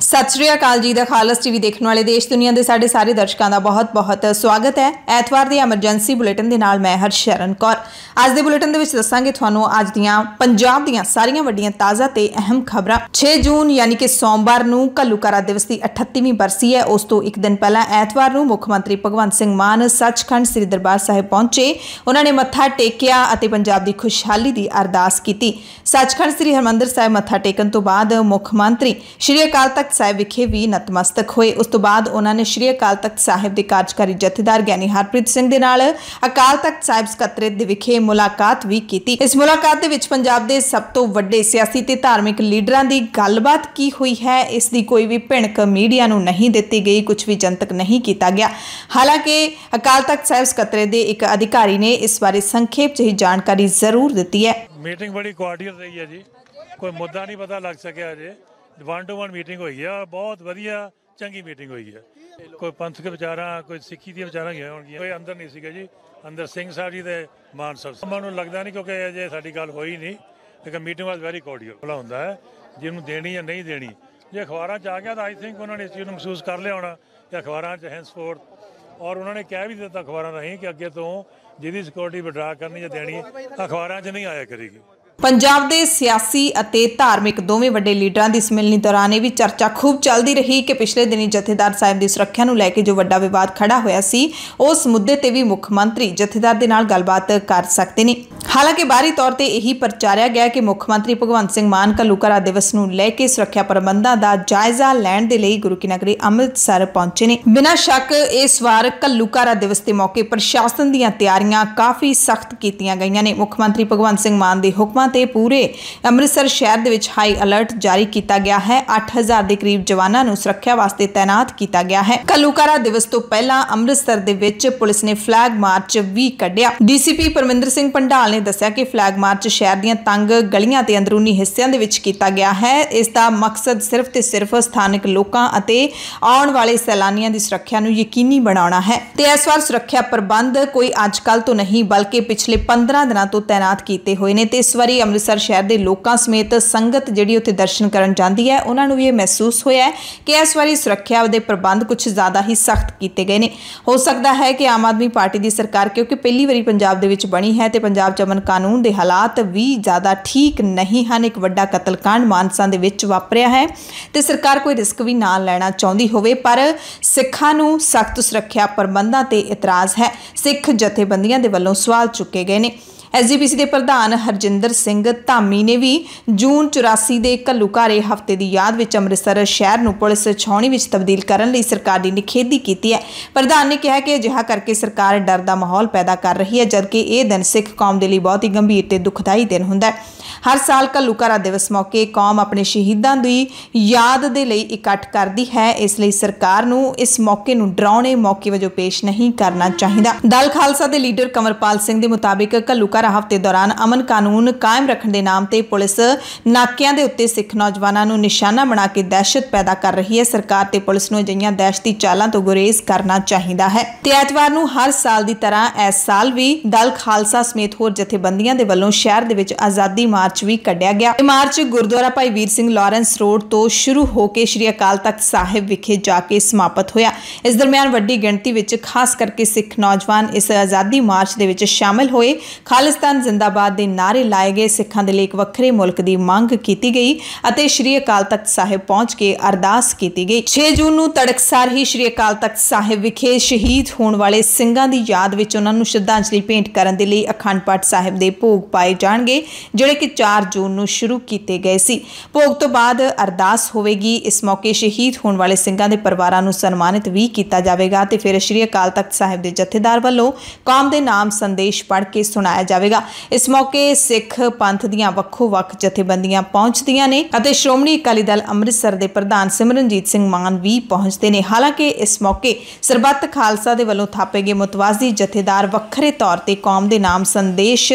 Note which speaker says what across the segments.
Speaker 1: ਸਤਿ ਸ਼੍ਰੀ ਅਕਾਲ ਜੀ ਦਾ ਖਾਲਸ ਟੀਵੀ ਦੇਖਣ ਵਾਲੇ ਦੇਸ਼ ਦੁਨੀਆ ਦੇ ਸਾਡੇ ਸਾਰੇ ਦਰਸ਼ਕਾਂ ਦਾ ਬਹੁਤ-ਬਹੁਤ ਸਵਾਗਤ ਹੈ। ਐਤਵਾਰ ਦੇ ਐਮਰਜੈਂਸੀ ਬੁਲੇਟਿਨ ਦੇ ਨਾਲ ਮੈਂ ਹਰਸ਼ਰਨ ਕੌਰ। ਅੱਜ ਦੇ ਬੁਲੇਟਿਨ ਦੇ ਵਿੱਚ ਦੱਸਾਂਗੇ ਤੁਹਾਨੂੰ ਅੱਜ ਦੀਆਂ ਪੰਜਾਬ ਦੀਆਂ ਸਾਰੀਆਂ ਵੱਡੀਆਂ ਤਾਜ਼ਾ ਤੇ ਅਹਿਮ ਖਬਰਾਂ। 6 ਜੂਨ ਯਾਨੀ ਕਿ ਸੋਮਵਾਰ ਨੂੰ ਕੱਲੂਕਾਰਾ ਦਿਵਸ ਦੀ 38ਵੀਂ ਬਰਸੀ ਹੈ। ਉਸ ਤੋਂ ਇੱਕ ਦਿਨ ਪਹਿਲਾਂ ਐਤਵਾਰ ਨੂੰ ਮੁੱਖ ਮੰਤਰੀ ਭਗਵੰਤ ਸਿੰਘ ਮਾਨ ਸੱਚਖੰਡ ਸ੍ਰੀ ਦਰਬਾਰ ਸਾਹਿਬ ਪਹੁੰਚੇ। ਉਹਨਾਂ ਨੇ ਮੱਥਾ ਟੇਕਿਆ ਅਤੇ ਪੰਜਾਬ ਦੀ ਖੁਸ਼ਹਾਲੀ ਦੀ ਅਰਦਾਸ ਕੀਤੀ। ਸੱਚਖੰਡ ਸ੍ਰੀ ਹਰਮੰਦਰ ਸਾਹਿਬ ਮੱਥਾ ਟੇਕਣ ਤੋਂ ਬਾਅਦ ਮੁੱਖ ਮੰਤਰੀ ਸ੍ਰੀ ਅਕਾਲ ਤਖਤ ਸਾਹਿਬ ਵਿਖੇ ਵੀ ਨਤਮਸਤਕ ਹੋਏ। ਉਸ ਤੋਂ ਬਾਅਦ ਉਹਨਾਂ ਨੇ ਸ੍ਰੀ ਅਕਾਲ ਤਖਤ ਸਾਹਿਬ ਦੇ ਕਾਰਜਕਾਰੀ ਜਥੇਦਾਰ ਗਿਆਨੀ ਹਰਪ੍ਰੀਤ ਸਿੰਘ ਦੇ ਨਾਲ ਅਕਾਲ ਤਖਤ ਸਾਹਿਬ ਸਕੱਤਰੇਤ ਦੇ ਵਿਖੇ ਮੁਲਾਕਾਤ ਵੀ ਕੀਤੀ। ਇਸ ਮੁਲਾਕਾਤ ਦੇ ਵਿੱਚ ਪੰਜਾਬ ਦੇ ਸਭ ਤੋਂ ਵੱਡੇ ਸਿਆਸੀ ਤੇ ਧਾਰਮਿਕ ਲੀਡਰਾਂ ਦੀ ਗੱਲਬਾਤ ਕੀ ਹੋਈ ਹੈ, ਇਸ ਦੀ ਕੋਈ ਵੀ ਭਿਣਕ ਮੀਡੀਆ ਨੂੰ ਨਹੀਂ ਦਿੱਤੀ ਗਈ, ਕੁਝ ਵੀ ਜਨਤਕ ਨਹੀਂ ਕੀਤਾ ਗਿਆ। ਹਾਲਾਂਕਿ ਅਕਾਲ ਤਖਤ ਸਾਹਿਬ ਸਕੱਤਰੇ ਦੇ ਇੱਕ ਅਧਿਕਾਰੀ ਨੇ ਇਸ ਬਾਰੇ ਸੰਖੇਪ ਜਿਹੀ ਜਾਣਕਾਰੀ ਜ਼ਰੂਰ ਦਿੱਤੀ ਹੈ।
Speaker 2: ਮੀਟਿੰਗ ਬੜੀ ਕੋਆਰਡੀਨੇਟ ਰਹੀ ਹੈ ਜੀ। ਕੋਈ ਮੁੱਦਾ ਨਹੀਂ ਪਤਾ ਲੱਗ ਸਕਿਆ ਅਜੇ। ਵਨ ਟੂ ਵਨ ਮੀਟਿੰਗ ਹੋਈ ਆ, ਬਹੁਤ ਵਧੀਆ, ਚੰਗੀ ਮੀਟਿੰਗ ਹੋਈ ਹੈ ਕੋਈ ਪੰਥਕ ਵਿਚਾਰਾਂ, ਕੋਈ ਸਿੱਖੀ ਦੀਆਂ ਵਿਚਾਰਾਂ ਹੋਈਆਂ ਹੋਣਗੀਆਂ, ਕੋਈ ਅੰਦਰ ਨਹੀਂ ਸੀਗਾ ਜੀ। ਅੰਦਰ ਸਿੰਘ ਸਾਹਿਬ ਜੀ ਦੇ ਮਾਨ ਸਾਹਿਬ। ਮੈਨੂੰ ਲੱਗਦਾ ਨਹੀਂ ਕਿਉਂਕਿ ਅਜੇ ਸਾਡੀ ਗੱਲ ਹੋਈ ਨਹੀਂ, ਲੇਕਿਨ ਮੀਟਿੰਗ ਵਾਸ ਵੈਰੀ ਕੋਆਰਡੀਨਲ ਭਲਾ ਹੁੰਦਾ ਹੈ, ਜਿਹਨੂੰ ਦੇਣੀ ਜਾਂ ਨਹੀਂ ਦੇਣੀ। ਜੇ ਅਖਬਾਰਾਂ 'ਚ ਆ ਗਿਆ ਤਾਂ ਆਈ ਥਿੰਕ ਉਹਨਾਂ ਨੇ ਇਸ ਚੀਜ਼ ਨੂੰ ਮਹਿਸੂਸ ਕਰ ਲਿਆ ਹੋਣਾ ਕਿ ਅਖਬਾਰਾਂ 'ਚ ਹੈਂਸਫੋਰਡ ਔਰ ਉਹਨਾਂ ਨੇ ਕਹਿ ਵੀ ਦਿੱਤਾ ਅਖਬਾਰਾਂ ਰਾਹੀਂ ਕਿ ਅੱਗੇ ਤੋਂ ਜਿਹਦੀ ਸਿਕਿਉਰਿਟੀ ਵਿਡਰਾ ਕਰਨੀ ਜਾਂ ਦੇਣੀ, ਅਖਬਾਰਾਂ 'ਚ ਨਹੀਂ ਆਇਆ ਕਰੇਗੀ।
Speaker 1: ਪੰਜਾਬ ਦੇ ਸਿਆਸੀ ਅਤੇ ਧਾਰਮਿਕ ਦੋਵੇਂ ਵੱਡੇ ਲੀਡਰਾਂ ਦੀ ਸਮਿਲਨੀ ਦੌਰਾਨ ਇਹ ਵੀ ਚਰਚਾ ਖੂਬ ਚੱਲਦੀ ਰਹੀ ਕਿ ਪਿਛਲੇ ਦਿਨੀ ਜਥੇਦਾਰ ਸਾਹਿਬ ਦੀ ਸੁਰੱਖਿਆ ਨੂੰ ਲੈ ਕੇ ਜੋ ਵੱਡਾ ਵਿਵਾਦ ਖੜਾ ਹੋਇਆ ਸੀ, ਉਸ ਮੁੱਦੇ ਤੇ ਵੀ ਮੁੱਖ ਮੰਤਰੀ ਜਥੇਦਾਰ ਦੇ ਨਾਲ ਗੱਲਬਾਤ ਕਰ ਸਕਦੇ ਨੇ। ਹਾਲਾਂਕਿ ਬਾਹਰੀ ਤੌਰ ਤੇ ਇਹੀ ਪ੍ਰਚਾਰਿਆ ਗਿਆ ਕਿ ਮੁੱਖ ਮੰਤਰੀ ਭਗਵੰਤ ਸਿੰਘ ਮਾਨ ਕੱਲੂਕਰਾ ਦਿਵਸ ਨੂੰ ਲੈ ਕੇ ਸੁਰੱਖਿਆ ਪ੍ਰਬੰਧਾਂ ਦਾ ਜਾਇਜ਼ਾ ਲੈਣ ਦੇ ਲਈ ਗੁਰੂ ਕੀ ਨਗਰੀ ਅੰਮ੍ਰਿਤਸਰ ਪਹੁੰਚੇ ਨੇ। ਬਿਨਾਂ ਸ਼ੱਕ ਇਸ ਵਾਰ ਕੱਲੂਕਰਾ ਦਿਵਸ ਦੇ ਮੌਕੇ ਪ੍ਰਸ਼ਾਸਨ ਦੀਆਂ ਤਿਆਰੀਆਂ ਕਾਫੀ ਸਖਤ ਕੀਤੀਆਂ ਗਈਆਂ ਨੇ। ਮੁੱਖ ਮੰਤਰੀ ਭਗਵੰਤ ਸਿੰਘ ਮਾਨ ਦੇ ਹੁਕਮਾਂ ਤੇ ਪੂਰੇ ਅੰਮ੍ਰਿਤਸਰ ਸ਼ਹਿਰ ਦੇ ਵਿੱਚ ਹਾਈ ਅਲਰਟ ਜਾਰੀ ਕੀਤਾ ਗਿਆ ਹੈ। 8000 ਦੇ ਕਰੀਬ ਜਵਾਨਾਂ ਨੂੰ ਸੁਰੱਖਿਆ ਵਾਸਤੇ ਤਾਇਨਾਤ ਕੀਤਾ ਗਿਆ ਹੈ। ਕੱਲੂਕਾਰਾ ਦਿਵਸ ਤੋਂ ਪਹਿਲਾਂ ਅੰਮ੍ਰਿਤਸਰ ਦੇ ਵਿੱਚ ਪੁਲਿਸ ਨੇ ਫਲੈਗ ਮਾਰਚ ਵੀ ਕੱਢਿਆ। ਡੀਸੀਪੀ ਪਰਮਿੰਦਰ ਸਿੰਘ ਪੰਡਾਲ ਨੇ ਦੱਸਿਆ ਕਿ ਫਲੈਗ ਮਾਰਚ ਸ਼ਹਿਰ ਦੀਆਂ ਤੰਗ ਗਲੀਆਂ ਤੇ ਅੰਦਰੂਨੀ ਹਿੱਸਿਆਂ ਦੇ ਵਿੱਚ ਕੀਤਾ ਗਿਆ ਹੈ। ਇਸ ਦਾ ਮਕਸਦ ਸਿਰਫ ਤੇ ਸਿਰਫ ਸਥਾਨਕ ਲੋਕਾਂ ਅਤੇ ਆਉਣ ਵਾਲੇ ਸੈਲਾਨੀਆਂ ਦੀ ਸੁਰੱਖਿਆ ਨੂੰ ਯਕੀਨੀ ਬਣਾਉਣਾ ਹੈ। ਤੇ ਇਸ ਵਾਰ ਸੁਰੱਖਿਆ ਪ੍ਰਬੰਧ ਕੋਈ ਅੱਜਕੱਲ ਤੋਂ ਨਹੀਂ, ਬਲਕਿ ਪਿਛਲੇ 15 ਦਿਨਾਂ ਤੋਂ ਤਾਇਨਾਤ ਕੀਤੇ ਹੋਏ ਨੇ ਤੇ ਇਸ ਵਾਰੀ ਅੰਮ੍ਰਿਤਸਰ ਸ਼ਹਿਰ ਦੇ ਲੋਕਾਂ ਸਮੇਤ ਸੰਗਤ ਜਿਹੜੀ ਉੱਥੇ ਦਰਸ਼ਨ ਕਰਨ ਜਾਂਦੀ ਹੈ, ਉਹਨਾਂ ਨੂੰ ਵੀ ਇਹ ਮਹਿਸੂਸ ਹੋਇਆ ਕਿ ਇਸ ਵਾਰੀ ਸੁਰੱਖਿਆ ਦੇ ਪ੍ਰਬੰਧ ਕੁਝ ਜ਼ਿਆਦਾ ਹੀ ਸਖਤ ਕੀਤੇ ਗਏ ਨੇ। ਹੋ ਸਕਦਾ ਹੈ ਕਿ ਆਮ ਆਦਮੀ ਪਾਰਟੀ ਦੀ ਸਰਕਾਰ ਕਿਉਂਕਿ ਪਹਿਲੀ ਵਾਰੀ ਪੰਜਾਬ ਦੇ ਵਿੱਚ ਬਣੀ ਹੈ ਤੇ ਪੰਜਾਬ 'ਚ ਅਮਨ ਕਾਨੂੰਨ ਦੇ ਹਾਲਾਤ ਵੀ ਜ਼ਿਆਦਾ ਠੀਕ ਨਹੀਂ ਹਨ, ਇੱਕ ਵੱਡਾ ਕਤਲकांड ਮਾਨਸਾ ਦੇ ਵਿੱਚ ਵਾਪਰਿਆ ਹੈ ਤੇ ਸਰਕਾਰ ਕੋਈ ਰਿਸਕ ਵੀ ਨਾ ਲੈਣਾ ਚਾਹੁੰਦੀ ਹੋਵੇ, ਪਰ ਸਿੱਖਾਂ ਨੂੰ ਸਖਤ ਸੁਰੱਖਿਆ ਪ੍ਰਬੰਧਾਂ ਤੇ ਇਤਰਾਜ਼ ਹੈ। ਸਿੱਖ ਜਥੇਬੰਦੀਆਂ ਦੇ ਵੱਲੋਂ ਸਵਾਲ ਚੁੱਕੇ ਗਏ ਨੇ। ਐਸਜੀਪੀਸੀ ਦੇ ਪ੍ਰਧਾਨ ਹਰਜਿੰਦਰ ਸਿੰਘ ਧਾਮੀ ਨੇ ਵੀ ਜੂਨ 84 ਦੇ ਘੱਲੂਘਾਰੇ ਹਫ਼ਤੇ ਦੀ ਯਾਦ ਵਿੱਚ ਅੰਮ੍ਰਿਤਸਰ ਸ਼ਹਿਰ ਨੂੰ ਪੁਲਿਸ ਛਾਉਣੀ ਵਿੱਚ ਤਬਦੀਲ ਕਰਨ ਲਈ ਸਰਕਾਰ ਦੀ ਨਿਖੇਧੀ ਕੀਤੀ ਹੈ। ਪ੍ਰਧਾਨ ਨੇ ਕਿਹਾ ਕਿ ਅਜਿਹਾ ਕਰਕੇ ਸਰਕਾਰ ਡਰ ਦਾ ਮਾਹੌਲ ਪੈਦਾ ਕਰ ਰਹੀ ਹੈ, ਜਦਕਿ ਇਹ ਦਿਨ ਸਿੱਖ ਕੌਮ ਦੇ ਲਈ ਬਹੁਤ ਹੀ ਗੰਭੀਰ ਤੇ ਦੁਖਦਾਈ ਦਿਨ ਹੁੰਦਾ ਹੈ। ਹਰ ਸਾਲ ਘੱਲੂਘਾਰਾ ਦਿਵਸ ਮੌਕੇ ਕੌਮ ਆਪਣੇ ਸ਼ਹੀਦਾਂ ਦੀ ਯਾਦ ਦੇ ਲਈ ਇਕੱਠ ਕਰਦੀ ਹੈ। ਇਸ ਲਈ ਸਰਕਾਰ ਨੂੰ ਇਸ ਮੌਕੇ ਨੂੰ ਡਰਾਉਣੇ ਮੌਕੇ ਵਜੋਂ ਪੇਸ਼ ਨਹੀਂ ਕਰਨਾ ਚਾਹੀਦਾ। ਦਲ ਖਾਲਸਾ ਦੇ ਲੀਡਰ ਕਮਰਪਾਲ ਸਿੰਘ ਦੇ ਮੁਤਾਬਿਕ ਘੱਲੂਘਾਰਾ ਹਫ਼ਤੇ ਦੌਰਾਨ ਅਮਨ ਕਾਨੂੰਨ ਕਾਇਮ ਰੱਖਣ ਦੇ ਨਾਮ ਤੇ ਪੁਲਿਸ ਨਾਕਿਆਂ ਦੇ ਉੱਤੇ ਸਿੱਖ ਨੌਜਵਾਨਾਂ ਨੂੰ ਨਿਸ਼ਾਨਾ ਬਣਾ ਕੇ ਦਹਿਸ਼ਤ ਪੈਦਾ ਕਰ ਰਹੀ ਹੈ। ਸਰਕਾਰ ਤੇ ਪੁਲਿਸ ਨੂੰ ਅਜਿਹੀਆਂ ਦਹਿਸ਼ਤੀ ਚਾਲਾਂ ਤੋਂ ਗੁਰੇਜ਼ ਕਰਨਾ ਚਾਹੀਦਾ ਹੈ। ਤੇ ਐਤਵਾਰ ਨੂੰ ਹਰ ਸਾਲ ਦੀ ਤਰ੍ਹਾਂ ਇਸ ਸਾਲ ਵੀ ਦਲ ਖਾਲਸਾ ਸਮੇਤ ਹੋਰ ਜਥੇਬੰਦੀਆਂ ਦੇ ਵੱਲੋਂ ਸ਼ਹਿਰ ਦੇ ਵਿੱਚ ਆਜ਼ਾਦੀ ਮਾਰਚ ਵੀ ਕੱਢਿਆ ਗਿਆ। ਇਹ March Gurdwara Bhai Vir Singh Lawrence road ਤੋਂ ਸ਼ੁਰੂ ਹੋ ਕੇ ਸ਼੍ਰੀ ਅਕਾਲ ਤਖਤ ਸਾਹਿਬ ਵਿਖੇ ਜਾ ਕੇ ਸਮਾਪਤ ਹੋਇਆ। ਇਸ ਦਰਮਿਆਨ ਵੱਡੀ ਗਿਣਤੀ ਵਿੱਚ ਖਾਸ ਕਰਕੇ ਸਿੱਖ ਨੌਜਵਾਨ ਇਸ ਆਜ਼ਾਦੀ ਮਾਰਚ ਦੇ ਵਿੱਚ ਸ਼ਾਮਲ ਹੋਏ। ਖਾਲਿਸਤਾਨ ਜ਼ਿੰਦਾਬਾਦ ਦੇ ਨਾਰੇ ਲਾਏ ਗਏ ਸਿੱਖਾਂ ਦੇ ਲਈ ਇੱਕ ਵੱਖਰੇ ਮੁਲਕ ਦੀ ਮੰਗ ਕੀਤੀ ਗਈ ਅਤੇ ਸ਼੍ਰੀ ਅਕਾਲ ਤਖਤ ਸਾਹਿਬ ਪਹੁੰਚ ਕੇ ਅਰਦਾਸ ਕੀਤੀ ਗਈ। 6 ਜੂਨ ਨੂੰ ਤੜਕਸਾਰ ਹੀ ਸ਼੍ਰੀ ਅਕਾਲ ਤਖਤ ਸਾਹਿਬ ਵਿਖੇ ਸ਼ਹੀਦ ਹੋਣ ਵਾਲੇ ਸਿੰਘਾਂ ਦੀ ਯਾਦ ਵਿੱਚ ਉਹਨਾਂ ਨੂੰ ਸ਼ਰਧਾਂਜਲੀ ਭੇਂਟ ਕਰਨ ਦੇ ਲਈ ਅਖੰਡ ਪਾਠ ਸਾਹਿਬ ਦੇ ਭੋਗ ਪਾਏ ਜਾਣਗੇ, ਜਿਹੜੇ ਕਿ 4 ਜੂਨ ਨੂੰ ਸ਼ੁਰੂ ਕੀਤੇ ਗਏ ਸੀ। ਭੋਗ ਤੋਂ ਬਾਅਦ ਅਰਦਾਸ ਹੋਵੇਗੀ। ਇਸ ਮੌਕੇ ਸ਼ਹੀਦ ਹੋਣ ਵਾਲੇ ਸਿੰਘਾਂ ਦੇ ਪਰਿਵਾਰਾਂ ਨੂੰ ਸਨਮਾਨਿਤ ਵੀ ਕੀਤਾ ਜਾਵੇਗਾ ਤੇ ਫਿਰ ਸ਼੍ਰੀ ਅਕਾਲ ਤਖਤ ਸਾਹਿਬ ਦੇ ਜਥੇਦਾਰ ਵੱਲੋਂ ਕੌਮ ਦੇ ਨਾਮ ਸੰਦੇਸ਼ ਪੜ੍ਹ ਕੇ ਸੁਣਾਇਆ ਜਾਵੇਗਾ। ਇਸ ਮੌਕੇ ਸਿੱਖ ਪੰਥ ਦੀਆਂ ਵੱਖੋ-ਵੱਖ ਜਥੇਬੰਦੀਆਂ ਪਹੁੰਚਦੀਆਂ ਨੇ ਅਤੇ ਸ਼੍ਰੋਮਣੀ ਅਕਾਲੀ ਦਲ ਅੰਮ੍ਰਿਤਸਰ ਦੇ ਪ੍ਰਧਾਨ ਸਿਮਰਨਜੀਤ ਸਿੰਘ ਮਾਨ ਵੀ ਪਹੁੰਚਦੇ ਨੇ। ਹਾਲਾਂਕਿ ਇਸ ਮੌਕੇ ਸਰਬੱਤ ਖਾਲਸਾ ਦੇ ਵੱਲੋਂ ਥਾਪੇ ਗਏ ਮੁਤਵਾਜ਼ੀ ਜਥੇਦਾਰ ਵੱਖਰੇ ਤੌਰ ਤੇ ਕੌਮ ਦੇ ਨਾਮ ਸੰਦੇਸ਼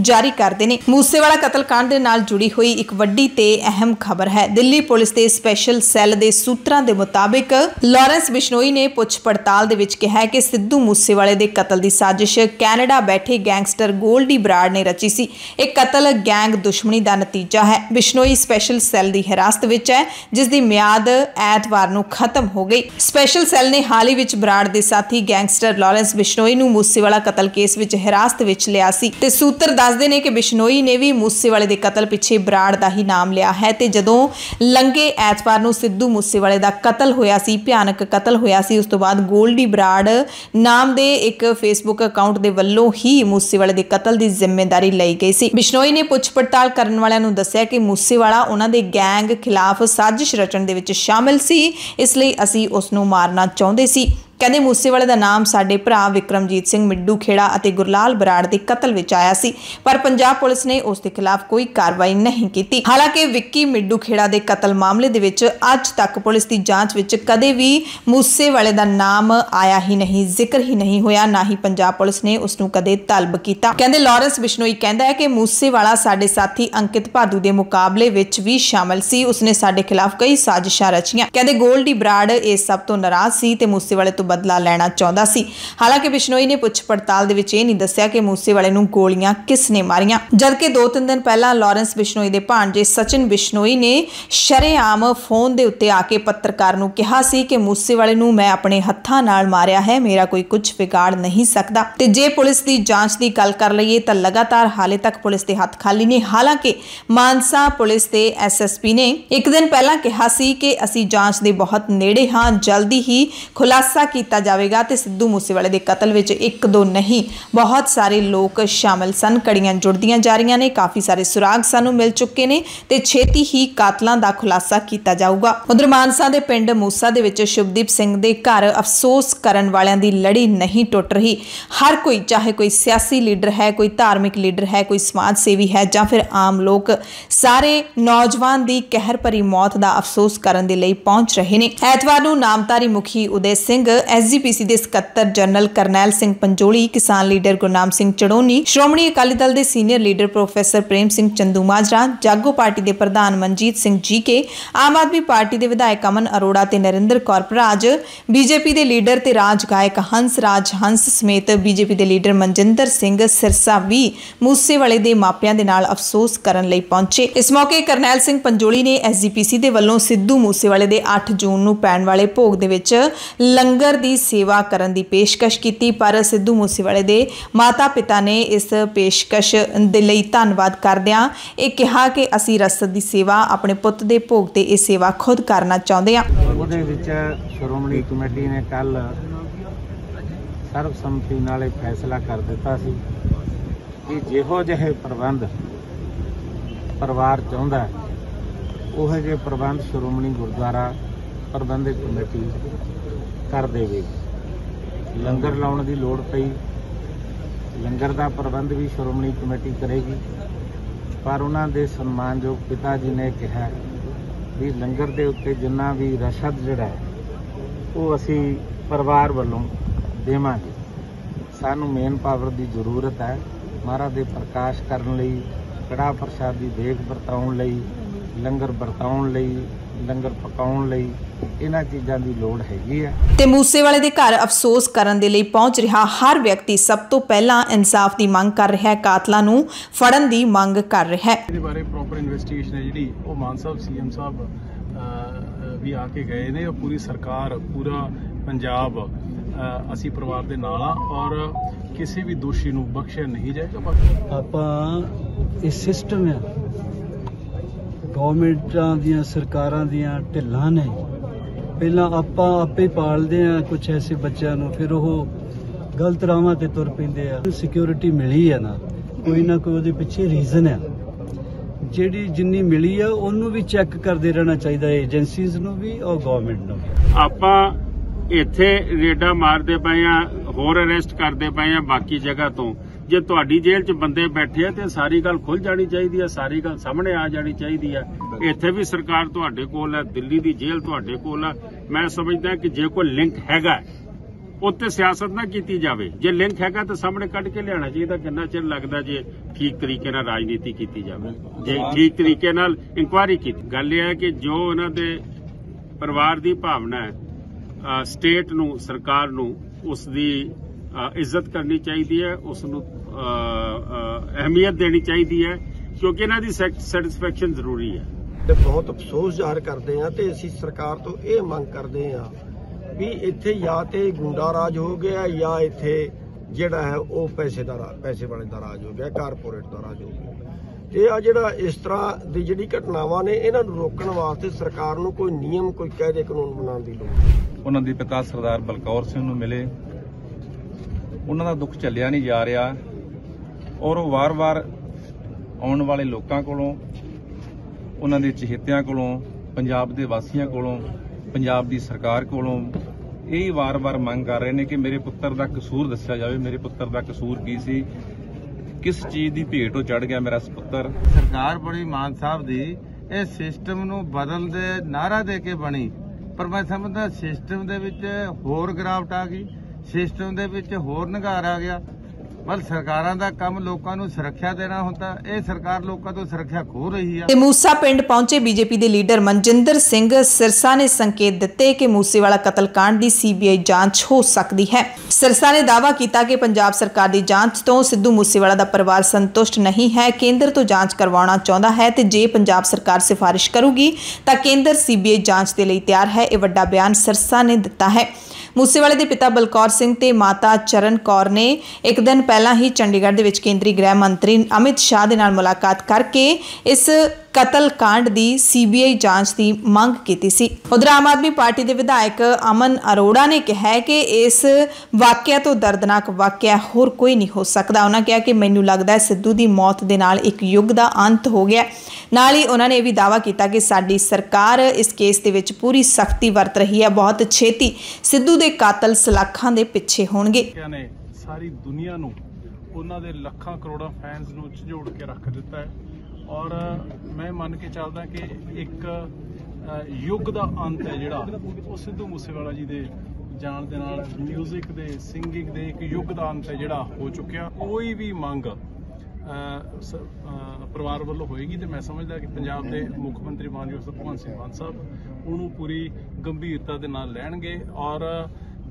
Speaker 1: ਜਾਰੀ ਕਰਦੇ ਨੇ। ਮੂਸੇਵਾਲਾ ਕਤਲकांड ਦੇ ਨਾਲ ਜੁੜੀ ਹੋਈ ਇੱਕ ਵੱਡੀ ਤੇ ਅਹਿਮ ਖਬਰ ਹੈ। ਦਿੱਲੀ ਪੁਲਿਸ ਦੇ ਸਪੈਸ਼ਲ ਸੈੱਲ ਦੇ ਸੂਤਰਾਂ ਦੇ ਮੁਤਾਬਿਕ ਲਾਰੈਂਸ ਬਿਸ਼ਨੋਈ ਨੇ ਪੁੱਛ ਪੜਤਾਲ ਦੇ ਵਿੱਚ ਕਿਹਾ ਕਿ ਸਿੱਧੂ ਮੂਸੇਵਾਲੇ ਦੇ ਕਤਲ ਦੀ ਸਾਜ਼ਿਸ਼ ਕੈਨੇਡਾ ਬੈਠੇ ਗੈਂਗਸਟਰ ਗੋਲਡੀ ਬਰਾੜ ਨੇ ਰਚੀ ਸੀ। ਇਹ ਕਤਲ ਗੈਂਗ ਦੁਸ਼ਮਣੀ ਦਾ ਨਤੀਜਾ ਹੈ। ਬਿਸ਼ਨੋਈ ਸਪੈਸ਼ਲ ਸੈੱਲ ਦੀ ਹਿਰਾਸਤ ਵਿੱਚ ਹੈ, ਜਿਸ ਦੀ ਮਿਆਦ ਐਤਵਾਰ ਨੂੰ ਖਤਮ ਹੋ ਗਈ। ਸਪੈਸ਼ਲ ਸੈੱਲ ਨੇ ਹਾਲ ਹੀ ਵਿੱਚ ਬਰਾੜ ਦੇ ਸਾਥੀ ਗੈਂਗਸਟਰ ਲਾਰੈਂਸ ਬਿਸ਼ਨੋਈ ਨੂੰ ਮੂਸੇਵਾਲਾ ਕਤਲ ਕੇਸ ਵਿੱਚ ਹਿਰਾਸਤ ਵਿੱਚ ਲਿਆ ਸੀ ਤੇ ਸੂਤਰ ਦੱਸਦੇ ਨੇ ਕਿ ਬਿਸ਼ਨੋਈ ਨੇ ਵੀ ਮੂਸੇਵਾਲੇ ਦੇ ਕਤਲ ਪਿੱਛੇ ਬਰਾੜ ਦਾ ਹੀ ਨਾਮ ਲਿਆ ਹੈ ਤੇ ਜਦੋਂ ਲੰਗੇ ਐਤਵਾਰ ਨੂੰ ਸਿੱਧੂ ਮੂਸੇਵਾਲੇ ਦਾ ਕਤਲ ਹੋਇਆ ਸੀ, ਭਿਆਨਕ ਕਤਲ ਹੋਇਆ ਸੀ, ਉਸ ਤੋਂ ਬਾਅਦ ਗੋਲਡੀ ਬਰਾੜ ਨਾਮ ਦੇ ਇੱਕ ਫੇਸਬੁੱਕ ਅਕਾਊਂਟ ਦੇ ਵੱਲੋਂ ਹੀ ਮੂਸੇਵਾਲੇ ਦੇ ਕਤਲ ਦੀ ਜ਼ਿੰਮੇਵਾਰੀ ਲਈ ਗਈ ਸੀ। ਬਿਸ਼ਨੋਈ ਨੇ ਪੁੱਛ ਪੜਤਾਲ ਕਰਨ ਵਾਲਿਆਂ ਨੂੰ ਦੱਸਿਆ ਕਿ ਮੂਸੇਵਾਲਾ ਉਹਨਾਂ ਦੇ ਗੈਂਗ ਖਿਲਾਫ ਸਾਜ਼ਿਸ਼ ਰਚਣ ਦੇ ਵਿੱਚ ਸ਼ਾਮਿਲ ਸੀ। ਇਸ ਲਈ ਅਸੀਂ ਉਸ ਨੂੰ ਮਾਰਨਾ ਚਾਹੁੰਦੇ ਸੀ। ਕਹਿੰਦੇ ਮੂਸੇਵਾਲੇ ਦਾ ਨਾਮ ਸਾਡੇ ਭਰਾ ਵਿਕਰਮਜੀਤ ਸਿੰਘ ਮਿੱਡੂ ਖੇੜਾ ਅਤੇ ਗੁਰਲਾਲ ਬਰਾੜ ਦੇ ਕਤਲ ਵਿੱਚ ਆਇਆ ਸੀ, ਪਰ ਪੰਜਾਬ ਪੁਲਿਸ ਨੇ ਉਸ ਦੇ ਖਿਲਾਫ ਕੋਈ ਕਾਰਵਾਈ ਨਹੀਂ ਕੀਤੀ। ਹਾਲਾਂਕਿ ਵਿੱਕੀ ਮਿੱਡੂ ਖੇੜਾ ਦੇ ਕਤਲ ਮਾਮਲੇ ਦੇ ਵਿੱਚ ਅੱਜ ਤੱਕ ਪੁਲਿਸ ਦੀ ਜਾਂਚ ਵਿੱਚ ਕਦੇ ਵੀ ਮੂਸੇਵਾਲੇ ਦਾ ਨਾਮ ਆਇਆ ਹੀ ਨਹੀਂ, ਜ਼ਿਕਰ ਹੀ ਨਹੀਂ ਹੋਇਆ, ਨਾ ਹੀ ਪੰਜਾਬ ਪੁਲਿਸ ਨੇ ਉਸ ਨੂੰ ਕਦੇ ਤਲਬ ਕੀਤਾ। ਕਹਿੰਦੇ ਲਾਰੈਂਸ ਬਿਸ਼ਨੋਈ ਕਹਿੰਦਾ ਹੈ ਕਿ ਮੂਸੇਵਾਲਾ ਸਾਡੇ ਸਾਥੀ ਅੰਕਿਤ ਭਾਦੂ ਦੇ ਮੁਕਾਬਲੇ ਵਿੱਚ ਵੀ ਸ਼ਾਮਲ ਸੀ, ਉਸਨੇ ਸਾਡੇ ਖਿਲਾਫ ਕਈ ਸਾਜ਼ਿਸ਼ਾਂ ਰਚੀਆਂ। ਕਹਿੰਦੇ ਗੋਲਡੀ ਬਰਾੜ ਇਸ ਸਭ ਤੋਂ ਨਾਰਾਜ਼ ਸੀ ਤੇ ਮੂਸੇਵਾਲੇ ਤੋਂ ਬਦਲਾ ਲੈਣਾ ਚਾਹੁੰਦਾ ਸੀ। ਹਾਲਾਂਕਿ ਬਿਸ਼ਨੋਈ ਨੇ ਪੁੱਛ ਪੜਤਾਲ ਦੇ ਵਿੱਚ ਇਹ ਨਹੀਂ ਦੱਸਿਆ ਕਿ ਮੂਸੇਵਾਲੇ ਨੂੰ ਗੋਲੀਆਂ ਕਿਸ ਨੇ ਮਾਰੀਆਂ। ਜਦਕਿ ਦੋ ਤਿੰਨ ਦਿਨ ਪਹਿਲਾਂ ਲਾਰੈਂਸ ਬਿਸ਼ਨੋਈ ਦੇ ਭਾਣਜੇ ਸਚਿਨ ਬਿਸ਼ਨੋਈ ਨੇ ਸ਼ਰੇਆਮ ਫੋਨ ਦੇ ਉੱਤੇ ਆ ਕੇ ਪੱਤਰਕਾਰ ਨੂੰ ਕਿਹਾ ਸੀ ਕਿ ਮੂਸੇਵਾਲੇ ਨੂੰ ਮੈਂ ਆਪਣੇ ਹੱਥਾਂ ਨਾਲ ਮਾਰਿਆ ਹੈ, ਮੇਰਾ ਕੋਈ ਕੁਝ ਵਿਗਾੜ ਨਹੀਂ ਸਕਦਾ। ਤੇ ਜੇ ਪੁਲਿਸ ਦੀ ਜਾਂਚ ਦੀ ਗੱਲ ਕਰ ਲਈਏ ਤਾਂ ਲਗਾਤਾਰ ਹਾਲੇ ਤੱਕ ਪੁਲਿਸ ਦੇ ਹੱਥ ਖਾਲੀ ਨੇ। ਹਾਲਾਂਕਿ ਮਾਨਸਾ ਪੁਲਿਸ ਦੇ ਐਸਐਸਪੀ ਨੇ ਇੱਕ ਦਿਨ ਪਹਿਲਾਂ ਕਿਹਾ ਸੀ ਕਿ ਅਸੀਂ ਜਾਂਚ ਦੇ ਬਹੁਤ ਨੇੜੇ ਹਾਂ, ਜਲਦੀ ਹੀ ਖੁਲਾਸਾ ਕੀਤਾ ਜਾਵੇਗਾ ਤੇ ਸਿੱਧੂ ਮੂਸੇਵਾਲੇ ਦੇ ਕਤਲ ਵਿੱਚ ਇੱਕ ਦੋ ਨਹੀਂ, ਬਹੁਤ ਸਾਰੇ ਲੋਕ ਸ਼ਾਮਲ ਸਨ, ਕੜੀਆਂ ਜੁੜਦੀਆਂ ਜਾ ਰਹੀਆਂ ਨੇ, ਕਾਫੀ ਸਾਰੇ ਸੁਰਾਗ ਸਾਨੂੰ ਮਿਲ ਚੁੱਕੇ ਨੇ ਤੇ ਛੇਤੀ ਹੀ ਕਾਤਲਾਂ ਦਾ ਖੁਲਾਸਾ ਕੀਤਾ ਜਾਊਗਾ। ਉਧਰ ਮਾਨਸਾ ਦੇ ਪਿੰਡ ਮੂਸਾ ਦੇ ਵਿੱਚ ਸ਼ੁਭਦੀਪ ਸਿੰਘ ਦੇ ਘਰ ਅਫਸੋਸ ਕਰਨ ਵਾਲਿਆਂ ਦੀ ਲੜੀ ਨਹੀਂ ਟੁੱਟ ਰਹੀ। ਹਰ ਕੋਈ, ਚਾਹੇ ਕੋਈ ਸਿਆਸੀ ਲੀਡਰ ਹੈ, ਕੋਈ ਧਾਰਮਿਕ ਲੀਡਰ ਹੈ, ਕੋਈ ਸਮਾਜ ਸੇਵੀ ਹੈ ਜਾਂ ਫਿਰ ਆਮ ਲੋਕ, ਸਾਰੇ ਨੌਜਵਾਨ ਦੀ ਕਹਿਰ ਭਰੀ ਮੌਤ ਦਾ ਅਫਸੋਸ ਕਰਨ ਦੇ ਲਈ ਪਹੁੰਚ ਰਹੇ ਨੇ। ਐਤਵਾਰ ਨੂੰ ਨਾਮਤਾਰੀ ਮੁਖੀ ਉਦੈ ਸਿੰਘ ਐਸਜੀਪੀਸੀ ਦੇ ਸਕੱਤਰ ਜਨਰਲ ਕਰਨੈਲ ਸਿੰਘ ਪੰਜੋਲੀ, ਕਿਸਾਨ ਲੀਡਰ ਗੁਰਨਾਮ ਸਿੰਘ ਚੜੋਨੀ, ਸ਼੍ਰੋਮਣੀ ਅਕਾਲੀ ਦਲ ਦੇ senior leader professor Prem Singh Chandumajra, Jago party ਦੇ ਪ੍ਰਧਾਨ ਮਨਜੀਤ ਸਿੰਘ ਜੀਕੇ, ਆਮ ਆਦਮੀ ਪਾਰਟੀ ਦੇ ਵਿਧਾਇਕ ਅਮਨ ਅਰੋੜਾ ਤੇ ਨਰਿੰਦਰ ਕੌਰ ਭਰਾਜ, ਬੀਜੇਪੀ ਦੇ ਲੀਡਰ ਤੇ ਰਾਜ ਗਾਇਕ ਹੰਸ ਰਾਜ ਹੰਸ ਸਮੇਤ ਬੀਜੇਪੀ ਦੇ ਲੀਡਰ ਮਨਜਿੰਦਰ ਸਿੰਘ ਸਿਰਸਾ ਵੀ ਮੂਸੇਵਾਲੇ ਦੇ ਮਾਪਿਆਂ ਦੇ ਨਾਲ ਅਫਸੋਸ ਕਰਨ ਲਈ ਪਹੁੰਚੇ। ਇਸ ਮੌਕੇ ਕਰਨੈਲ ਸਿੰਘ ਪੰਜੋਲੀ ਨੇ ਐਸਜੀਪੀਸੀ ਦੇ ਵੱਲੋਂ ਸਿੱਧੂ ਮੂਸੇਵਾਲੇ ਦੇ 8 ਜੂਨ ਨੂੰ ਪੈਣ ਵਾਲੇ ਭੋਗ ਦੇ ਵਿੱਚ ਲੰਗਰ ਦੀ ਸੇਵਾ ਕਰਨ ਦੀ ਪੇਸ਼ਕਸ਼ ਕੀਤੀ ਪਰ ਸਿੱਧੂ ਮੂਸੇਵਾਲੇ ਦੇ ਮਾਤਾ-ਪਿਤਾ ਨੇ ਇਸ ਪੇਸ਼ਕਸ਼ ਦੇ ਲਈ ਧੰਨਵਾਦ ਕਰਦਿਆਂ ਇਹ ਕਿਹਾ ਕਿ ਅਸੀਂ ਰਸਦ ਦੀ ਸੇਵਾ ਆਪਣੇ ਪੁੱਤ ਦੇ ਭੋਗ ਤੇ ਇਹ ਸੇਵਾ ਖੁਦ ਕਰਨਾ ਚਾਹੁੰਦੇ ਹਾਂ।
Speaker 3: ਉਹਦੇ ਵਿੱਚ ਸ਼੍ਰੋਮਣੀ ਕਮੇਟੀ ਨੇ ਕੱਲ ਸਰਬਸੰਮਤੀ ਨਾਲ ਇਹ ਫੈਸਲਾ ਕਰ ਦਿੱਤਾ ਸੀ ਕਿ ਜਿਹੋ ਜਿਹੇ ਪ੍ਰਬੰਧ ਪਰਿਵਾਰ ਚਾਹੁੰਦਾ ਹੈ, ਜਿਹੇ ਪ੍ਰਬੰਧ ਸ਼੍ਰੋਮਣੀ ਗੁਰਦੁਆਰਾ ਪ੍ਰਬੰਧਕ ਕਮੇਟੀ ਕਰ ਦੇਵੇ। ਲੰਗਰ ਲਾਉਣ ਦੀ ਲੋੜ ਪਈ। ਲੰਗਰ ਦਾ ਪ੍ਰਬੰਧ ਵੀ ਸ਼੍ਰੋਮਣੀ ਕਮੇਟੀ ਕਰੇਗੀ। ਪਰ ਉਹਨਾਂ ਦੇ ਸਨਮਾਨਯੋਗ ਪਿਤਾ ਜੀ ਨੇ ਕਿਹਾ ਵੀ ਲੰਗਰ ਦੇ ਉੱਤੇ ਜਿੰਨਾ ਵੀ ਰਸ਼ਦ ਜਿਹੜਾ ਹੈ, ਉਹ ਅਸੀਂ ਪਰਿਵਾਰ ਵੱਲੋਂ ਦੇਵਾਂਗੇ। ਸਾਨੂੰ ਮੇਨ ਪਾਵਰ ਦੀ ਜ਼ਰੂਰਤ ਹੈ। ਮਹਾਰਾਜ ਦੇ ਪ੍ਰਕਾਸ਼ ਕਰਨ ਲਈ ਕੜਾ ਪ੍ਰਸ਼ਾਦ ਦੀ ਦੇਖ ਵਰਤਾਉਣ ਲਈ ਲੰਗਰ ਵਰਤਾਉਣ ਲਈ ਲੰਗਰ ਪਕਾਉਣ ਲਈ ਇਹਨਾਂ ਚੀਜ਼ਾਂ ਦੀ ਲੋੜ ਹੈਗੀ ਹੈ।
Speaker 1: ਤੇ ਮੂਸੇਵਾਲੇ ਦੇ ਘਰ ਅਫਸੋਸ ਕਰਨ ਦੇ ਲਈ ਪਹੁੰਚ ਰਿਹਾ ਹਰ ਵਿਅਕਤੀ ਸਭ ਤੋਂ ਪਹਿਲਾਂ ਇਨਸਾਫ ਦੀ ਮੰਗ ਕਰ ਰਿਹਾ ਹੈ ਕਾਤਲਾਂ ਨੂੰ ਫੜਨ ਦੀ ਮੰਗ ਕਰ ਰਿਹਾ ਹੈ।
Speaker 4: ਇਹਦੇ ਬਾਰੇ ਪ੍ਰੋਪਰ ਇਨਵੈਸਟੀਗੇਸ਼ਨ ਹੈ ਜਿਹੜੀ ਉਹ ਮਾਨ ਸਾਹਿਬ ਸੀਐਮ ਸਾਹਿਬ ਵੀ ਆ ਕੇ ਗਏ ਨੇ ਉਹ ਪੂਰੀ ਸਰਕਾਰ ਪੂਰਾ ਪੰਜਾਬ ਅਸੀਂ ਪਰਿਵਾਰ ਦੇ ਨਾਲ ਆ ਔਰ ਕਿਸੇ ਵੀ ਦੋਸ਼ੀ ਨੂੰ ਬਖਸ਼ਿਆ ਨਹੀਂ ਜਾਏਗਾ।
Speaker 5: ਆਪਾਂ ਇਹ ਸਿਸਟਮ ਆ ਗਵਰਨਮੈਂਟਾਂ ਦੀਆਂ, ਸਰਕਾਰਾਂ ਦੀਆਂ ਢਿੱਲਾਂ ਨੇ। ਪਹਿਲਾਂ ਆਪਾਂ ਆਪੇ ਪਾਲਦੇ ਆ ਕੁਝ ਐਸੇ ਬੱਚਿਆਂ ਨੂੰ, ਫਿਰ ਉਹ ਗਲਤ ਰਾਹਾਂ ਤੇ ਤੁਰ ਪੈਂਦੇ ਆ। ਸਿਕਿਉਰਿਟੀ ਮਿਲੀ ਆ ਨਾ, ਕੋਈ ਨਾ ਕੋਈ ਉਹਦੇ ਪਿੱਛੇ ਰੀਜ਼ਨ ਆ। ਜਿਹੜੀ ਜਿੰਨੀ ਮਿਲੀ ਆ, ਉਹਨੂੰ ਵੀ ਚੈੱਕ ਕਰਦੇ ਰਹਿਣਾ ਚਾਹੀਦਾ ਏਜੰਸੀਜ਼ ਨੂੰ ਵੀ ਔਰ ਗਵਰਨਮੈਂਟ ਨੂੰ ਵੀ।
Speaker 6: ਆਪਾਂ ਇੱਥੇ ਰੇਡਾ ਮਾਰਦੇ ਪਏ ਆ ਹੋਰ ਅਰੈਸਟ ਕਰਦੇ ਪਏ ਆ ਬਾਕੀ ਜਗ੍ਹਾ ਤੋਂ। ਜੇ ਤੁਹਾਡੀ ਜੇਲ੍ਹ 'ਚ ਬੰਦੇ ਬੈਠੇ ਆ ਤੇ ਸਾਰੀ ਗੱਲ ਖੁੱਲ ਜਾਣੀ ਚਾਹੀਦੀ ਆ ਸਾਰੀ ਗੱਲ ਸਾਹਮਣੇ ਆ ਜਾਣੀ ਚਾਹੀਦੀ ਆ। ਇੱਥੇ ਵੀ ਸਰਕਾਰ ਤੁਹਾਡੇ ਕੋਲ ਹੈ ਦਿੱਲੀ ਦੀ ਜੇਲ੍ਹ ਤੁਹਾਡੇ ਕੋਲ ਆ। ਮੈਂ ਸਮਝਦਾ ਕਿ ਜੇ ਕੋਈ ਲਿੰਕ ਹੈਗਾ ਉੱਤੇ ਸਿਆਸਤ ਨਾ ਕੀਤੀ ਜਾਵੇ। ਜੇ ਲਿੰਕ ਹੈਗਾ ਤਾਂ ਸਾਹਮਣੇ ਕੱਢ ਕੇ ਲਿਆਉਣਾ ਚਾਹੀਦਾ ਕਿੰਨਾ ਚਿਰ ਲੱਗਦਾ ਜੇ ਠੀਕ ਤਰੀਕੇ ਨਾਲ ਰਾਜਨੀਤੀ ਕੀਤੀ ਜਾਵੇ। ਜੇ ਠੀਕ ਤਰੀਕੇ ਨਾਲ ਇਨਕੁਆਇਰੀ ਕੀਤੀ। ਗੱਲ ਇਹ ਹੈ ਕਿ ਜੋ ਇਹਨਾਂ ਦੇ ਪਰਿਵਾਰ ਦੀ ਭਾਵਨਾ ਹੈ ਸਟੇਟ ਨੂੰ ਸਰਕਾਰ ਨੂੰ ਉਸ ਦੀ ਇੱਜ਼ਤ ਕਰਨੀ ਚਾਹੀਦੀ ਹੈ ਉਸ ਨੂੰ ਅਹਿਮੀਅਤ ਦੇਣੀ ਚਾਹੀਦੀ ਹੈ ਕਿਉਂਕਿ ਇਹਨਾਂ ਦੀ ਸੈਟੀਸਫੈਕਸ਼ਨ ਜ਼ਰੂਰੀ ਹੈ।
Speaker 7: ਤੇ ਬਹੁਤ ਅਫਸੋਸ ਜ਼ਾਹਰ ਕਰਦੇ ਆ ਤੇ ਅਸੀਂ ਸਰਕਾਰ ਤੋਂ ਇਹ ਮੰਗ ਕਰਦੇ ਆ ਵੀ ਇੱਥੇ ਜਾਂ ਤੇ ਗੁੰਡਾ ਰਾਜ ਹੋ ਗਿਆ ਜਾਂ ਇੱਥੇ ਜਿਹੜਾ ਹੈ ਉਹ ਪੈਸੇ ਦਾ ਪੈਸੇ ਵਾਲੇ ਦਾ ਰਾਜ ਹੋ ਗਿਆ ਕਾਰਪੋਰੇਟ ਦਾ ਰਾਜ ਹੋ ਗਿਆ। ਤੇ ਆ ਜਿਹੜਾ ਇਸ ਤਰ੍ਹਾਂ ਦੀ ਜਿਹੜੀ ਘਟਨਾਵਾਂ ਨੇ ਇਹਨਾਂ ਨੂੰ ਰੋਕਣ ਵਾਸਤੇ ਸਰਕਾਰ ਨੂੰ ਕੋਈ ਨਿਯਮ ਕੋਈ ਕਾਇਦੇ ਕਾਨੂੰਨ ਬਣਾਉਣ ਦੀ ਲੋੜ ਹੈ
Speaker 8: ਉਹਨਾਂ ਦੇ ਪਿਤਾ ਸਰਦਾਰ ਬਲਕੌਰ ਸਿੰਘ ਨੂੰ ਮਿਲੇ। ਉਹਨਾਂ ਦਾ ਦੁੱਖ ਚੱਲਿਆ ਨਹੀਂ ਜਾ ਰਿਹਾ ਔਰ ਉਹ ਵਾਰ-ਵਾਰ ਆਉਣ ਵਾਲੇ ਲੋਕਾਂ ਕੋਲੋਂ, ਉਹਨਾਂ ਦੇ ਚਹੇਤਿਆਂ ਕੋਲੋਂ, ਪੰਜਾਬ ਦੇ ਵਾਸੀਆਂ ਕੋਲੋਂ, ਪੰਜਾਬ ਦੀ ਸਰਕਾਰ ਕੋਲੋਂ ਇਹ ਵਾਰ-ਵਾਰ ਮੰਗ ਕਰ ਰਹੇ ਨੇ ਕਿ ਮੇਰੇ ਪੁੱਤਰ ਦਾ ਕਸੂਰ ਦੱਸਿਆ ਜਾਵੇ, ਮੇਰੇ ਪੁੱਤਰ ਦਾ ਕਸੂਰ ਕੀ ਸੀ, ਕਿਸ ਚੀਜ਼ ਦੀ ਭੇਟ ਉਹ ਚੜ ਗਿਆ ਮੇਰਾ ਪੁੱਤਰ।
Speaker 3: ਸਰਕਾਰ ਬੜੀ ਮਾਨ ਸਾਹਿਬ ਦੀ ਇਹ ਸਿਸਟਮ ਨੂੰ ਬਦਲ ਦੇ ਨਾਰਾ ਦੇ ਕੇ ਬਣੀ। ਪਰ ਮੈਂ ਸਮਝਦਾ ਸਿਸਟਮ ਦੇ ਵਿੱਚ ਹੋਰ ਗਿਰਾਵਟ ਆ ਗਈ। ਸਿਸਟਮ ਦੇ ਵਿੱਚ ਹੋਰ ਨਿਗਾਰ ਆ ਗਿਆ। ਪਰ ਸਰਕਾਰਾਂ ਦਾ ਕੰਮ ਲੋਕਾਂ ਨੂੰ ਸੁਰੱਖਿਆ ਦੇਣਾ ਹੁੰਦਾ। ਇਹ ਸਰਕਾਰ ਲੋਕਾਂ ਤੋਂ ਸੁਰੱਖਿਆ ਖੋ ਰਹੀ ਆ।
Speaker 1: ਤੇ ਮੂਸਾ ਪਿੰਡ ਪਹੁੰਚੇ ਬੀਜੇਪੀ ਦੇ ਲੀਡਰ ਮਨਜਿੰਦਰ ਸਿੰਘ ਸਿਰਸਾ ਨੇ ਸੰਕੇਤ ਦਿੱਤੇ ਕਿ ਮੂਸੇਵਾਲਾ ਕਤਲकांड ਦੀ ਸੀਬੀਆਈ ਜਾਂਚ ਹੋ ਸਕਦੀ ਹੈ। ਸਿਰਸਾ ਨੇ ਦਾਅਵਾ ਕੀਤਾ ਕਿ ਪੰਜਾਬ ਸਰਕਾਰ ਦੀ ਜਾਂਚ ਤੋਂ ਸਿੱਧੂ ਮੂਸੇਵਾਲਾ ਦਾ ਪਰਿਵਾਰ ਸੰਤੁਸ਼ਟ ਨਹੀਂ ਹੈ। ਕੇਂਦਰ ਤੋਂ ਜਾਂਚ ਕਰਵਾਉਣਾ ਚਾਹੁੰਦਾ ਹੈ ਤੇ ਜੇ ਪੰਜਾਬ ਸਰਕਾਰ ਸਿਫਾਰਿਸ਼ ਕਰੂਗੀ ਤਾਂ ਕੇਂਦਰ ਸੀਬੀਆਈ ਜਾਂਚ ਦੇ ਲਈ ਤਿਆਰ ਹੈ। ਇਹ ਵੱਡਾ ਬਿਆਨ ਸਿਰਸਾ ਨੇ ਦਿੱਤਾ ਹੈ। ਮੂਸੇਵਾਲੇ ਦੇ ਪਿਤਾ ਬਲਕੌਰ ਸਿੰਘ ਤੇ ਮਾਤਾ ਚਰਨ ਕੌਰ ਨੇ ਇੱਕ ਦਿਨ ਪਹਿਲਾਂ ਹੀ ਚੰਡੀਗੜ੍ਹ ਦੇ ਵਿੱਚ ਕੇਂਦਰੀ ਗ੍ਰਹਿ ਮੰਤਰੀ ਅਮਿਤ ਸ਼ਾਹ ਦੇ ਨਾਲ ਮੁਲਾਕਾਤ ਕਰਕੇ ਇਸ ਕਤਲ ਕਾਂਡ ਦੀ ਸੀਬੀਆਈ ਜਾਂਚ ਦੀ ਮੰਗ ਕੀਤੀ ਸੀ। ਉਧਰ ਆਮ ਆਦਮੀ ਪਾਰਟੀ ਦੇ ਵਿਧਾਇਕ ਅਮਨ ਅਰੋੜਾ ਨੇ ਕਿਹਾ ਕਿ ਇਸ ਵਾਕਿਆ ਤੋਂ ਦਰਦਨਾਕ ਵਾਕਿਆ ਹੋਰ ਕੋਈ ਨਹੀਂ ਹੋ ਸਕਦਾ। ਉਹਨਾਂ ਕਿਹਾ ਕਿ ਮੈਨੂੰ ਲੱਗਦਾ ਹੈ ਸਿੱਧੂ ਦੀ ਮੌਤ ਦੇ ਨਾਲ ਇੱਕ ਯੁੱਗ ਦਾ ਅੰਤ ਹੋ ਗਿਆ। ਨਾਲ ਹੀ ਉਹਨਾਂ ਨੇ ਇਹ ਵੀ ਦਾਅਵਾ ਕੀਤਾ ਕਿ ਸਾਡੀ ਸਰਕਾਰ ਇਸ ਕੇਸ ਦੇ ਵਿੱਚ ਪੂਰੀ ਸਖਤੀ ਵਰਤ ਰਹੀ ਹੈ। ਬਹੁਤ ਛੇਤੀ ਸਿੱਧੂ ਦੇ ਕਾਤਲ ਸਲਾਖਾਂ ਦੇ ਪਿੱਛੇ ਹੋਣਗੇ।
Speaker 4: ਸਾਰੀ ਦੁਨੀਆ ਨੂੰ ਉਹਨਾਂ ਦੇ ਲੱਖਾਂ ਕਰੋੜਾਂ ਫੈਨਸ ਨੂੰ ਝੰਜੋੜ ਕੇ ਰੱਖ ਦਿੱਤਾ ਹੈ। ਔਰ ਮੈਂ ਮੰਨ ਕੇ ਚੱਲਦਾ ਕਿ ਇੱਕ ਯੁੱਗ ਦਾ ਅੰਤ ਹੈ ਜਿਹੜਾ। ਉਹ ਸਿੱਧੂ ਮੂਸੇਵਾਲਾ ਜੀ ਦੇ ਜਾਣ ਦੇ ਨਾਲ 뮤직 ਦੇ ਸਿੰਗਿੰਗ ਦੇ ਇੱਕ ਯੁੱਗ ਦਾ ਅੰਤ ਹੈ ਜਿਹੜਾ ਹੋ ਚੁੱਕਿਆ। ਕੋਈ ਵੀ ਮੰਗ ਪਰਿਵਾਰ ਵੱਲੋਂ ਹੋਏਗੀ ਤੇ ਮੈਂ ਸਮਝਦਾ ਕਿ ਪੰਜਾਬ ਦੇ ਮੁੱਖ ਮੰਤਰੀ ਮਾਨਯੋਗ ਭਗਵੰਤ ਸਿੰਘ ਮਾਨ ਸਾਹਿਬ ਉਹਨੂੰ ਪੂਰੀ ਗੰਭੀਰਤਾ ਦੇ ਨਾਲ ਲੈਣਗੇ। ਔਰ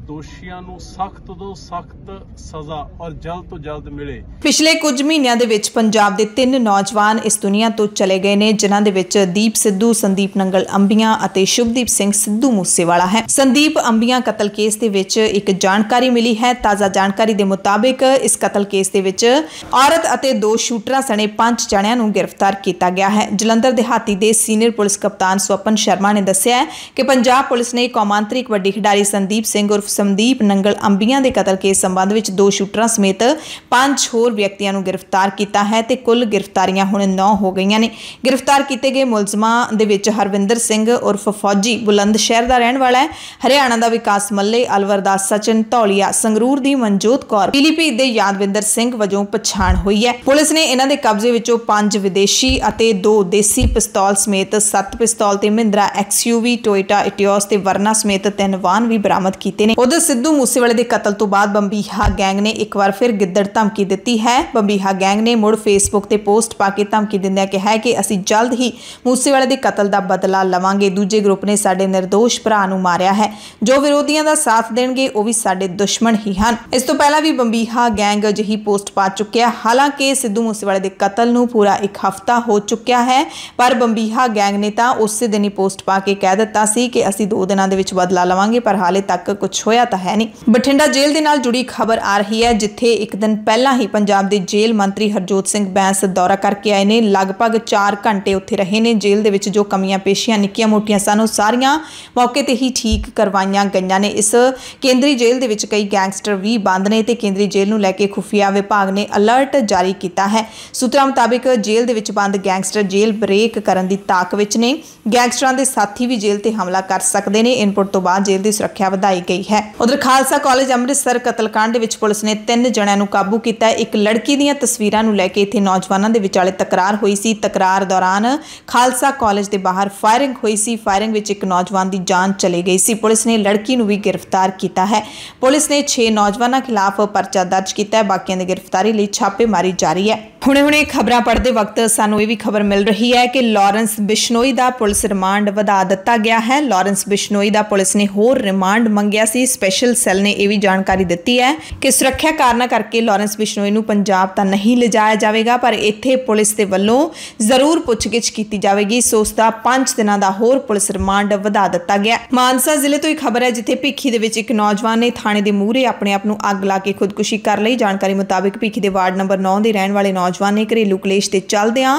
Speaker 4: ਦੋਸ਼ੀਆਂ ਨੂੰ ਸਖਤ ਤੋਂ ਸਖਤ ਸਜ਼ਾ ਔਰ ਜਲਦ ਤੋਂ ਜਲਦ ਮਿਲੇ।
Speaker 1: ਪਿਛਲੇ ਕੁਝ ਮਹੀਨਿਆਂ ਦੇ ਵਿੱਚ ਪੰਜਾਬ ਦੇ ਤਿੰਨ ਨੌਜਵਾਨ ਇਸ ਦੁਨੀਆ ਤੋਂ ਚਲੇ ਗਏ ਨੇ, ਜਿਨ੍ਹਾਂ ਦੇ ਵਿੱਚ ਦੀਪ ਸਿੱਧੂ, ਸੰਦੀਪ ਨੰਗਲ ਅੰਬੀਆਂ ਅਤੇ ਸ਼ੁਭਦੀਪ ਸਿੰਘ ਸਿੱਧੂ ਮੂਸੇਵਾਲਾ ਹੈ। ਸੰਦੀਪ ਅੰਬੀਆਂ ਕਤਲ ਕੇਸ ਦੇ ਵਿੱਚ ਇੱਕ ਜਾਣਕਾਰੀ ਮਿਲੀ ਹੈ। ਤਾਜ਼ਾ ਜਾਣਕਾਰੀ ਦੇ ਮੁਤਾਬਿਕ ਇਸ ਕਤਲ ਕੇਸ ਦੇ ਵਿੱਚ ਔਰਤ ਅਤੇ ਦੋ ਸ਼ੂਟਰਾਂ ਸਣੇ ਪੰਜ ਜਣਿਆਂ ਨੂੰ ਗ੍ਰਿਫਤਾਰ ਕੀਤਾ ਗਿਆ ਹੈ। ਜਲੰਧਰ, ਦਿਹਾਤੀ ਦੇ ਸੀਨੀਅਰ ਪੁਲਿਸ ਕਪਤਾਨ ਸਵਪਨ ਸ਼ਰਮਾ ਨੇ ਦੱਸਿਆ ਕਿ ਪੰਜਾਬ ਪੁਲਿਸ ਨੇ ਕੌਮਾਂਤਰੀ ਕਬੱਡੀ ਖਿਡਾਰੀ ਸੰਦੀਪ ਸਿੰਘ ਉਰਫ ਸੰਦੀਪ ਨੰਗਲ ਅੰਬੀਆਂ ਦੇ ਕਤਲ ਕੇਸ ਸੰਬੰਧ ਵਿੱਚ ਦੋ ਸ਼ੂਟਰਾਂ ਸਮੇਤ ਪੰਜ ਹੋਰ ਵਿਅਕਤੀਆਂ ਨੂੰ ਗ੍ਰਿਫਤਾਰ ਕੀਤਾ ਹੈ ਤੇ ਕੁੱਲ ਗ੍ਰਿਫਤਾਰੀਆਂ ਹੁਣ 9 ਹੋ ਗਈਆਂ ਨੇ। ਗ੍ਰਿਫਤਾਰ ਕੀਤੇ ਗਏ ਮੁਲਜ਼ਮਾਂ ਦੇ ਵਿੱਚ ਹਰਵਿੰਦਰ ਸਿੰਘ ਉਰਫ ਫੌਜੀ ਬੁਲੰਦ ਸ਼ਹਿਰ ਦਾ ਰਹਿਣ ਵਾਲਾ ਹੈ। ਹਰਿਆਣਾ ਦਾ ਵਿਕਾਸ ਮੱਲੇ, ਅਲਵਰ ਦਾ ਸਚਨ ਧੌਲੀਆ, ਸੰਗਰੂਰ ਦੀ ਮਨਜੋਤ ਕੌਰ ਪੀਲੀਭੀਤ ਦੇ ਯਾਦਵਿੰਦਰ ਸਿੰਘ ਵਜੋਂ ਪਛਾਣ ਹੋਈ ਹੈ। ਪੁਲਿਸ ਨੇ ਇਹਨਾਂ ਦੇ ਕਬਜ਼ੇ ਵਿੱਚੋਂ ਪੰਜ ਵਿਦੇਸ਼ੀ ਅਤੇ ਦੋ ਦੇਸੀ ਪਿਸਤੌਲ ਸਮੇਤ ਸੱਤ ਪਿਸਤੌਲ ਤੇ ਮਹਿੰਦਰਾ ਐਕਸਯੂਵੀ ਟੋਇਟਾ ਇਟਿਓਸ ਤੇ ਵਰਨਾ ਸਮੇਤ ਤਿੰਨ ਵਾਹਨ ਵੀ ਬਰਾਮਦ ਕੀਤੇ ਨੇ। ਉਧਰ ਸਿੱਧੂ ਮੂਸੇਵਾਲੇ ਦੇ ਕਤਲ ਤੋਂ ਬਾਅਦ ਬੰਬੀਹਾ ਗੈਂਗ ਨੇ ਇੱਕ ਵਾਰ ਫਿਰ ਗਿੱਦੜ ਧਮਕੀ ਦਿੱਤੀ ਹੈ। ਬੰਬੀਹਾ ਗੈਂਗ ਨੇ ਮੁੜ ਫੇਸਬੁੱਕ ਤੇ ਪੋਸਟ ਪਾ ਕੇ ਧਮਕੀ ਦਿੰਦਿਆਂ ਕਿਹਾ ਹੈ ਕਿ ਅਸੀਂ ਜਲਦ ਹੀ ਮੂਸੇਵਾਲੇ ਦੇ ਕਤਲ ਦਾ ਬਦਲਾ ਲਵਾਂਗੇ। ਦੂਜੇ ਗਰੁੱਪ ਨੇ ਸਾਡੇ નિર્ਦੋਸ਼ ਭਰਾ ਨੂੰ ਮਾਰਿਆ ਹੈ। ਜੋ ਵਿਰੋਧੀਆਂ ਦਾ ਸਾਥ ਦੇਣਗੇ, ਉਹ ਵੀ ਸਾਡੇ ਦੁਸ਼ਮਣ ਹੀ ਹਨ। ਇਸ ਤੋਂ ਪਹਿਲਾਂ ਵੀ ਬੰਬੀਹਾ ਗੈਂਗ ਅਜਿਹੀ ਪੋਸਟ ਪਾ ਚੁੱਕਿਆ। ਹਾਲਾਂਕਿ ਸਿੱਧੂ ਮੂਸੇਵਾਲੇ ਦੇ ਕਤਲ ਨੂੰ ਪੂਰਾ ਇੱਕ ਹਫ਼ਤਾ ਹੋ ਚੁੱਕਿਆ ਹੈ, ਪਰ ਬੰਬੀਹਾ ਗੈਂਗ ਨੇ ਤਾਂ ਉਸੇ ਦਿਨ ਹੀ ਪੋਸਟ ਪਾ ਕੇ ਕਹਿ ਦਿੱਤਾ ਸੀ ਕਿ ਅਸੀਂ 2 ਦਿਨਾਂ ਦੇ ਵਿੱਚ ਬਦਲਾ ਲਵਾਂਗੇ, ਪਰ ਹਾਲੇ ਤੱਕ ਕੁਝ ਹੋਇਆ ਤਾਂ ਹੈ ਨਹੀਂ। ਬਠਿੰਡਾ ਜੇਲ੍ਹ ਦੇ ਨਾਲ ਜੁੜੀ ਖਬਰ ਆ ਰਹੀ ਹੈ, ਜਿੱਥੇ ਇੱਕ ਦਿਨ ਪਹਿਲਾਂ ਹੀ ਪੰਜਾਬ ਦੇ ਜੇਲ੍ਹ ਮੰਤਰੀ ਹਰਜੋਤ ਸਿੰਘ ਬੈਂਸ ਦੌਰਾ ਕਰਕੇ ਆਏ ਨੇ। ਲਗਭਗ 4 ਘੰਟੇ ਉੱਥੇ ਰਹੇ ਨੇ ਜੇਲ੍ਹ ਦੇ ਵਿੱਚ, ਜੋ ਕਮੀਆਂ ਪੇਸ਼ੀਆਂ, ਨਿੱਕੀਆਂ ਮੋਟੀਆਂ ਸਨ। ਉਹ ਸਾਰੀਆਂ ਮੌਕੇ ਤੇ ਹੀ ਠੀਕ ਕਰਵਾਈਆਂ ਗਈਆਂ ਨੇ। ਇਸ ਕੇਂਦਰੀ ਜੇਲ੍ਹ ਦੇ ਵਿੱਚ ਕਈ ਗੈਂਗਸਟਰ ਵੀ ਬੰਦ ਨੇ ਤੇ ਕੇਂਦਰੀ ਜੇਲ੍ਹ ਨੂੰ ਲੈ ਕੇ ਖੁਫੀਆ ਵਿਭਾਗ ਨੇ ਅਲਰਟ ਜਾਰੀ ਕੀਤਾ ਹੈ। ਸੂਤਰਾਂ ਮੁਤਾਬਿਕ ਜੇਲ੍ਹ ਦੇ ਵਿੱਚ ਬੰਦ ਗੈਂਗਸਟਰ ਜੇਲ੍ਹ ਬ੍ਰੇਕ ਕਰਨ ਦੀ ਤਾਕ ਵਿੱਚ ਨੇ। ਗੈਂਗਸਟਰਾਂ ਦੇ ਸਾਥੀ ਵੀ ਜੇਲ੍ਹ ਤੇ ਹਮਲਾ ਕਰ ਸਕਦੇ ਨੇ। ਇਨਪੁਟ ਤੋਂ ਬਾਅਦ ਜੇਲ੍ਹ ਦੀ ਸੁਰੱਖਿਆ ਵਧਾਈ ਗਈ ਹੈ। ਉਧਰ ਖਾਲਸਾ ਕਾਲਜ ਅੰਮ੍ਰਿਤਸਰ ਕਤਲकांड ਵਿੱਚ ਪੁਲਿਸ ਨੇ ਤਿੰਨ ਜਣਿਆਂ ਨੂੰ ਕਾਬੂ ਕੀਤਾ ਹੈ। ਇੱਕ ਲੜਕੀ ਦੀਆਂ ਤਸਵੀਰਾਂ ਨੂੰ ਲੈ ਕੇ ਇੱਥੇ ਨੌਜਵਾਨਾਂ ਦੇ ਵਿਚਾਲੇ ਤਕਰਾਰ ਹੋਈ ਸੀ। ਤਕਰਾਰ ਦੌਰਾਨ ਖਾਲਸਾ ਕਾਲਜ ਦੇ ਬਾਹਰ ਫਾਇਰਿੰਗ ਹੋਈ ਸੀ। ਫਾਇਰਿੰਗ ਵਿੱਚ ਇੱਕ ਨੌਜਵਾਨ ਦੀ ਜਾਨ ਚਲੀ ਗਈ ਸੀ। ਪੁਲਿਸ ਨੇ ਲੜਕੀ ਨੂੰ ਵੀ ਗ੍ਰਿਫਤਾਰ ਕੀਤਾ ਹੈ। ਪੁਲਿਸ ਨੇ 6 ਨੌਜਵਾਨਾਂ ਖਿਲਾਫ ਪਰਚਾ ਦਰਜ ਕੀਤਾ ਹੈ। ਬਾਕੀਆਂ ਦੀ ਗ੍ਰਿਫਤਾਰੀ ਲਈ ਛਾਪੇਮਾਰੀ ਜਾਰੀ ਹੈ। ਹੁਣੇ-ਹੁਣੇ ਖਬਰਾਂ ਪੜ੍ਹਦੇ ਵਕਤ ਸਾਨੂੰ ਇਹ ਵੀ ਖਬਰ ਮਿਲ ਰਹੀ ਹੈ ਕਿ ਲਾਰੈਂਸ ਬਿਸ਼ਨੋਈ ਦਾ ਪੁਲਿਸ ਰਿਮਾਂਡ ਵਧਾ ਦਿੱਤਾ ਗਿਆ ਹੈ। ਲਾਰੈਂਸ ਬਿਸ਼ਨੋਈ ਦਾ ਪੁਲਿਸ ਨੇ ਹੋਰ ਰਿਮਾਂਡ ਮੰਗਿਆ ਸੀ। ਸਪੈਸ਼ਲ ਸੈੱਲ ਨੇ ਇਹ ਵੀ ਜਾਣਕਾਰੀ ਦਿੱਤੀ ਹੈ ਕਿ ਸੁਰੱਖਿਆ ਕਾਰਨਾਂ ਕਰਕੇ ਲਾਰੈਂਸ ਬਿਸ਼ਨੋਈ ਨੂੰ ਪੰਜਾਬ ਤਾਂ ਨਹੀਂ ਲਿਜਾਇਆ ਜਾਵੇਗਾ, ਪਰ ਇੱਥੇ ਪੁਲਿਸ ਦੇ ਵੱਲੋਂ ਜ਼ਰੂਰ ਪੁੱਛਗਿੱਛ ਕੀਤੀ ਜਾਵੇਗੀ। ਸੋ ਉਸ ਦਾ 5 ਦਿਨਾਂ ਦਾ ਹੋਰ ਪੁਲਿਸ ਰਿਮਾਂਡ ਵਧਾ ਦਿੱਤਾ ਗਿਆ। ਮਾਨਸਾ ਜ਼ਿਲ੍ਹੇ ਤੋਂ ਇੱਕ ਖਬਰ ਹੈ, ਜਿੱਥੇ ਭਿੱਖੀ ਦੇ ਵਿੱਚ ਇੱਕ ਨੌਜਵਾਨ ਨੇ ਥਾਣੇ ਦੇ ਮੂਹਰੇ ਆਪਣੇ ਆਪ ਨੂੰ ਅੱਗ ਲਾ ਕੇ ਖੁਦਕੁਸ਼ੀ ਕਰ ਲਈ। ਜਾਣਕਾਰੀ ਮੁਤਾਬਕ ਭਿੱਖੀ ਦੇ ਵਾਰਡ ਨੰਬਰ 9 ਦੇ ਰਹਿਣ ਵਾਲੇ ਨੌਜਵਾਨ ਨੇ ਘਰੇਲੂ ਕਲੇਸ਼ ਦੇ ਚੱਲਦਿਆਂ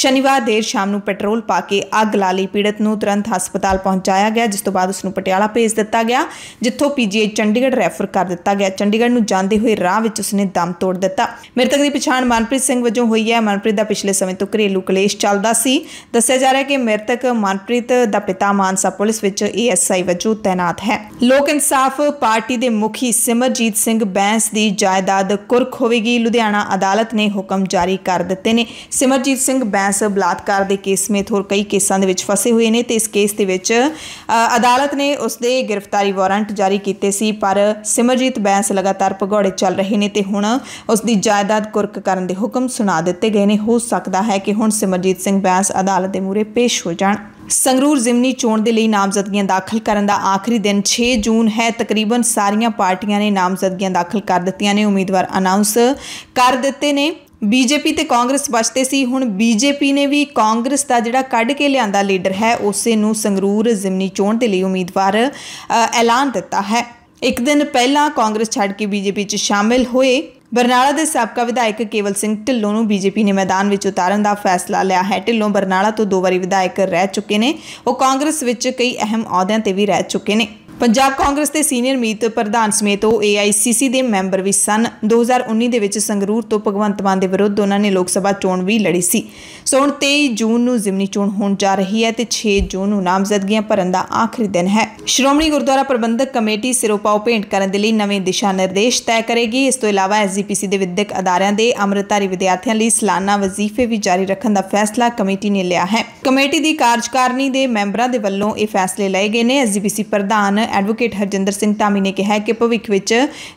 Speaker 1: ਸ਼ਨੀਵਾਰ ਦੇਰ ਸ਼ਾਮ ਨੂੰ ਪੈਟਰੋਲ ਪਾ ਕੇ ਅੱਗ ਲਾ ਲਈ। ਪੀੜਤ ਨੂੰ ਤੁਰੰਤ ਹਸਪਤਾਲ ਪਹੁੰਚਾਇਆ ਗਿਆ, ਜਿਸ ਤੋਂ ਬਾਅਦ ਉਸ ਨੂੰ ਪਟਿਆਲਾ ਭੇਜ ਦਿੱਤਾ ਗਿਆ, ਜਿੱਥੋਂ ਪੀਜੀਆਈ ਚੰਡੀਗੜ੍ਹ ਰੈਫਰ ਕਰ ਦਿੱਤਾ ਗਿਆ। ਚੰਡੀਗੜ੍ਹ ਨੂੰ ਜਾਂਦੇ ਹੋਏ ਰਾਹ ਵਿੱਚ ਉਸਨੇ ਦਮ ਤੋੜ ਦਿੱਤਾ। ਮ੍ਰਿਤਕ ਦੀ ਪਛਾਣ ਮਨਪ੍ਰੀਤ ਸਿੰਘ ਵਜੋਂ ਹੋਈ ਹੈ। ਮਨਪ੍ਰੀਤ ਦਾ ਪਿਛਲੇ ਸਮੇਂ ਤੋਂ ਘਰੇਲੂ ਕਲੇਸ਼ ਚੱਲਦਾ ਸੀ। ਦੱਸਿਆ ਜਾ ਰਿਹਾ ਹੈ ਕਿ ਮ੍ਰਿਤਕ ਮਨਪ੍ਰੀਤ ਦਾ ਪਿਤਾ ਮਾਨਸਾ ਪੁਲਿਸ ਵਿੱਚ ਏਐਸਆਈ ਵਜੋਂ ਤਾਇਨਾਤ ਹੈ। ਲੋਕ ਇਨਸਾਫ ਪਾਰਟੀ ਦੇ ਮੁਖੀ ਸਿਮਰਜੀਤ ਸਿੰਘ ਬੈਂਸ ਦੀ ਜਾਇਦਾਦ ਕੁਰਕ ਹੋਵੇਗੀ। ਲੁਧਿਆਣਾ ਅਦਾਲਤ ਨੇ ਹੁਕਮ ਜਾਰੀ ਕਰ ਦਿੱਤੇ ਨੇ। ਸਿਮਰਜੀਤ ਸਿੰਘ ਬੈਂਸ ਬਲਾਤਕਾਰ ਦੇ ਕੇਸ ਸਮੇਤ ਹੋਰ ਕਈ ਕੇਸਾਂ ਦੇ ਵਿੱਚ ਫਸੇ ਹੋਏ ਨੇ ਤੇ ਇਸ ਕੇਸ ਦੇ ਵਿੱਚ ਅਦਾਲਤ ਨੇ ਉਸ ਦੇ ਗ੍ਰਿਫਤਾਰੀ ਵਾਰੰਟ ਜਾਰੀ ਕੀਤੇ ਸੀ, ਪਰ ਸਿਮਰਜੀਤ ਬੈਂਸ ਲਗਾਤਾਰ ਭਗੌੜੇ ਚੱਲ ਰਹੇ ਨੇ ਤੇ ਹੁਣ ਉਸ ਦੀ ਜਾਇਦਾਦ ਕੁਰਕ ਕਰਨ ਦੇ ਹੁਕਮ ਸੁਣਾ ਦਿੱਤੇ ਗਏ ਨੇ। ਹੋ ਸਕਦਾ ਹੈ ਕਿ ਹੁਣ ਸਿਮਰਜੀਤ ਸਿੰਘ ਬੈਂਸ ਅਦਾਲਤ ਦੇ ਮੂਹਰੇ ਪੇਸ਼ ਹੋ ਜਾਣ। ਸੰਗਰੂਰ ਜ਼ਿਮਨੀ ਚੋਣ ਦੇ ਲਈ ਨਾਮਜ਼ਦਗੀਆਂ ਦਾਖਲ ਕਰਨ ਦਾ ਆਖਰੀ ਦਿਨ 6 ਜੂਨ ਹੈ। ਤਕਰੀਬਨ ਸਾਰੀਆਂ ਪਾਰਟੀਆਂ ਨੇ ਨਾਮਜ਼ਦਗੀਆਂ ਦਾਖਲ ਕਰ ਦਿੱਤੀਆਂ ਨੇ। ਉਮੀਦਵਾਰ ਅਨਾਉਂਸ ਕਰ ਦਿੱਤੇ ਨੇ। ਬੀਜੇਪੀ ਤੇ ਕਾਂਗਰਸ ਬਚਤੇ ਸੀ। ਹੁਣ ਬੀਜੇਪੀ ਨੇ ਵੀ ਕਾਂਗਰਸ ਦਾ ਜਿਹੜਾ ਕੱਢ ਕੇ ਲਿਆਂਦਾ ਲੀਡਰ ਹੈ, ਉਸੇ ਨੂੰ ਸੰਗਰੂਰ ਜ਼ਿਮਨੀ ਚੋਣ ਦੇ ਲਈ ਉਮੀਦਵਾਰ ਐਲਾਨ ਦਿੱਤਾ ਹੈ। ਇੱਕ ਦਿਨ ਪਹਿਲਾਂ ਕਾਂਗਰਸ ਛੱਡ ਕੇ ਬੀਜੇਪੀ 'ਚ ਸ਼ਾਮਿਲ ਹੋਏ। ਬਰਨਾਲਾ ਦੇ ਸਾਬਕਾ ਵਿਧਾਇਕ ਕੇਵਲ ਸਿੰਘ ਢਿੱਲੋਂ ਨੂੰ ਬੀਜੇਪੀ ਨੇ ਮੈਦਾਨ ਵਿੱਚ ਉਤਾਰਨ ਦਾ ਫੈਸਲਾ ਲਿਆ ਹੈ। ਢਿੱਲੋਂ ਬਰਨਾਲਾ ਤੋਂ ਦੋ ਵਾਰੀ ਵਿਧਾਇਕ ਰਹਿ ਚੁੱਕੇ ਨੇ। ਉਹ ਕਾਂਗਰਸ ਵਿੱਚ ਕਈ ਅਹਿਮ ਅਹੁਦਿਆਂ ਤੇ ਵੀ ਰਹਿ ਚੁੱਕੇ ਨੇ। ਪੰਜਾਬ ਕਾਂਗਰਸ ਦੇ ਸੀਨੀਅਰ ਮੀਤ ਪ੍ਰਧਾਨ ਸਮੇਤ ਉਹ AICC ਦੇ ਮੈਂਬਰ ਵੀ ਸਨ। 2019 ਦੇ ਵਿੱਚ ਸੰਗਰੂਰ ਤੋਂ ਭਗਵੰਤ ਮਾਨ ਦੇ ਵਿਰੁੱਧ ਉਹਨਾਂ ਨੇ ਲੋਕ ਸਭਾ ਚੋਣ ਵੀ ਲੜੀ ਸੀ। ਸੋ ਹੁਣ 23 ਜੂਨ ਨੂੰ ਜ਼ਿਮਨੀ ਚੋਣ ਹੋਣ ਜਾ ਰਹੀ ਹੈ ਤੇ 6 ਜੂਨ ਨੂੰ ਨਾਮਜ਼ਦਗੀਆਂ ਭਰਨ ਦਾ ਆਖਰੀ ਦਿਨ ਹੈ। ਸ਼੍ਰੋਮਣੀ ਗੁਰਦੁਆਰਾ ਪ੍ਰਬੰਧਕ ਕਮੇਟੀ ਸਿਰੋਪਾਓ ਭੇਂਟ ਕਰਨ ਦੇ ਲਈ ਨਵੇਂ ਦਿਸ਼ਾ ਨਿਰਦੇਸ਼ ਤੈਅ ਕਰੇਗੀ। ਇਸ ਤੋਂ ਇਲਾਵਾ SGPC ਦੇ ਵਿਦਿਅਕ ਅਦਾਰਿਆਂ ਦੇ ਅੰਮ੍ਰਿਤਧਾਰੀ ਵਿਦਿਆਰਥੀਆਂ ਲਈ ਸਾਲਾਨਾ ਵਜ਼ੀਫੇ ਵੀ ਜਾਰੀ ਰੱਖਣ ਦਾ ਫੈਸਲਾ ਕਮੇਟੀ ਨੇ ਲਿਆ ਹੈ। ਕਮੇਟੀ ਦੀ ਕਾਰਜਕਾਰਨੀ ਦੇ ਮੈਂਬਰਾਂ ਦੇ ਵੱਲੋਂ ਇਹ ਫੈਸਲੇ ਲਏ ਗਏ ਨੇ। SGPC ਪ੍ਰਧਾਨ ਐਡਵੋਕੇਟ ਹਰਜਿੰਦਰ ਸਿੰਘ ਧਾਮੀ ਨੇ ਕਿਹਾ ਕਿ ਭਵਿੱਖ ਵਿੱਚ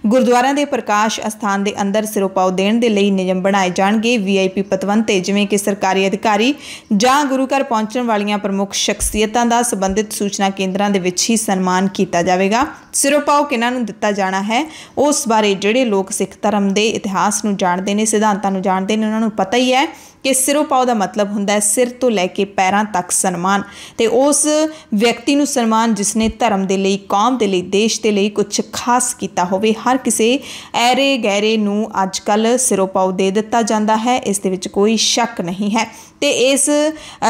Speaker 1: ਗੁਰਦੁਆਰਿਆਂ ਦੇ ਪ੍ਰਕਾਸ਼ ਅਸਥਾਨ ਦੇ ਅੰਦਰ ਸਿਰੋਪਾਓ ਦੇਣ ਦੇ ਲਈ ਨਿਯਮ ਬਣਾਏ ਜਾਣਗੇ। ਵੀਆਈਪੀ ਪਤਵੰਤੇ ਜਿਵੇਂ ਕਿ ਸਰਕਾਰੀ ਅਧਿਕਾਰੀ ਜਾਂ ਗੁਰੂ ਘਰ ਪਹੁੰਚਣ ਵਾਲੀਆਂ ਪ੍ਰਮੁੱਖ ਸ਼ਖਸੀਅਤਾਂ ਦਾ ਸੰਬੰਧਿਤ ਸੂਚਨਾ ਕੇਂਦਰਾਂ ਦੇ ਵਿੱਚ ਹੀ ਸਨਮਾਨ ਕੀਤਾ ਜਾਵੇਗਾ। ਸਿਰੋਪਾਓ ਕਿਹਨਾਂ ਨੂੰ ਦਿੱਤਾ ਜਾਣਾ ਹੈ, ਉਸ ਬਾਰੇ ਜਿਹੜੇ ਲੋਕ ਸਿੱਖ ਧਰਮ ਦੇ ਇਤਿਹਾਸ ਨੂੰ ਜਾਣਦੇ ਨੇ, ਸਿਧਾਂਤਾਂ ਨੂੰ ਜਾਣਦੇ ਨੇ, ਉਹਨਾਂ ਨੂੰ ਪਤਾ ਹੀ ਹੈ ਕਿ ਸਿਰੋਂ ਸਿਰੋਪਾਓ ਦਾ ਮਤਲਬ ਹੁੰਦਾ ਹੈ ਸਿਰ ਤੋਂ ਲੈ ਕੇ ਪੈਰਾਂ ਤੱਕ ਸਨਮਾਨ। ਤੇ ਉਸ ਵਿਅਕਤੀ ਨੂੰ ਸਨਮਾਨ ਜਿਸਨੇ ਧਰਮ ਦੇ ਲਈ, ਕੌਮ ਦੇ ਲਈ, ਦੇਸ਼ ਦੇ ਲਈ ਕੁਝ ਖਾਸ ਕੀਤਾ ਹੋਵੇ, ਹਰ ਕਿਸੇ ਐਰੇ ਗੈਰੇ ਨੂੰ ਅੱਜਕੱਲ ਸਿਰੋਪਾਓ ਦੇ ਦਿੱਤਾ ਜਾਂਦਾ ਹੈ। ਇਸ ਦੇ ਵਿੱਚ ਕੋਈ ਸ਼ੱਕ ਨਹੀਂ ਹੈ। ਤੇ ਇਸ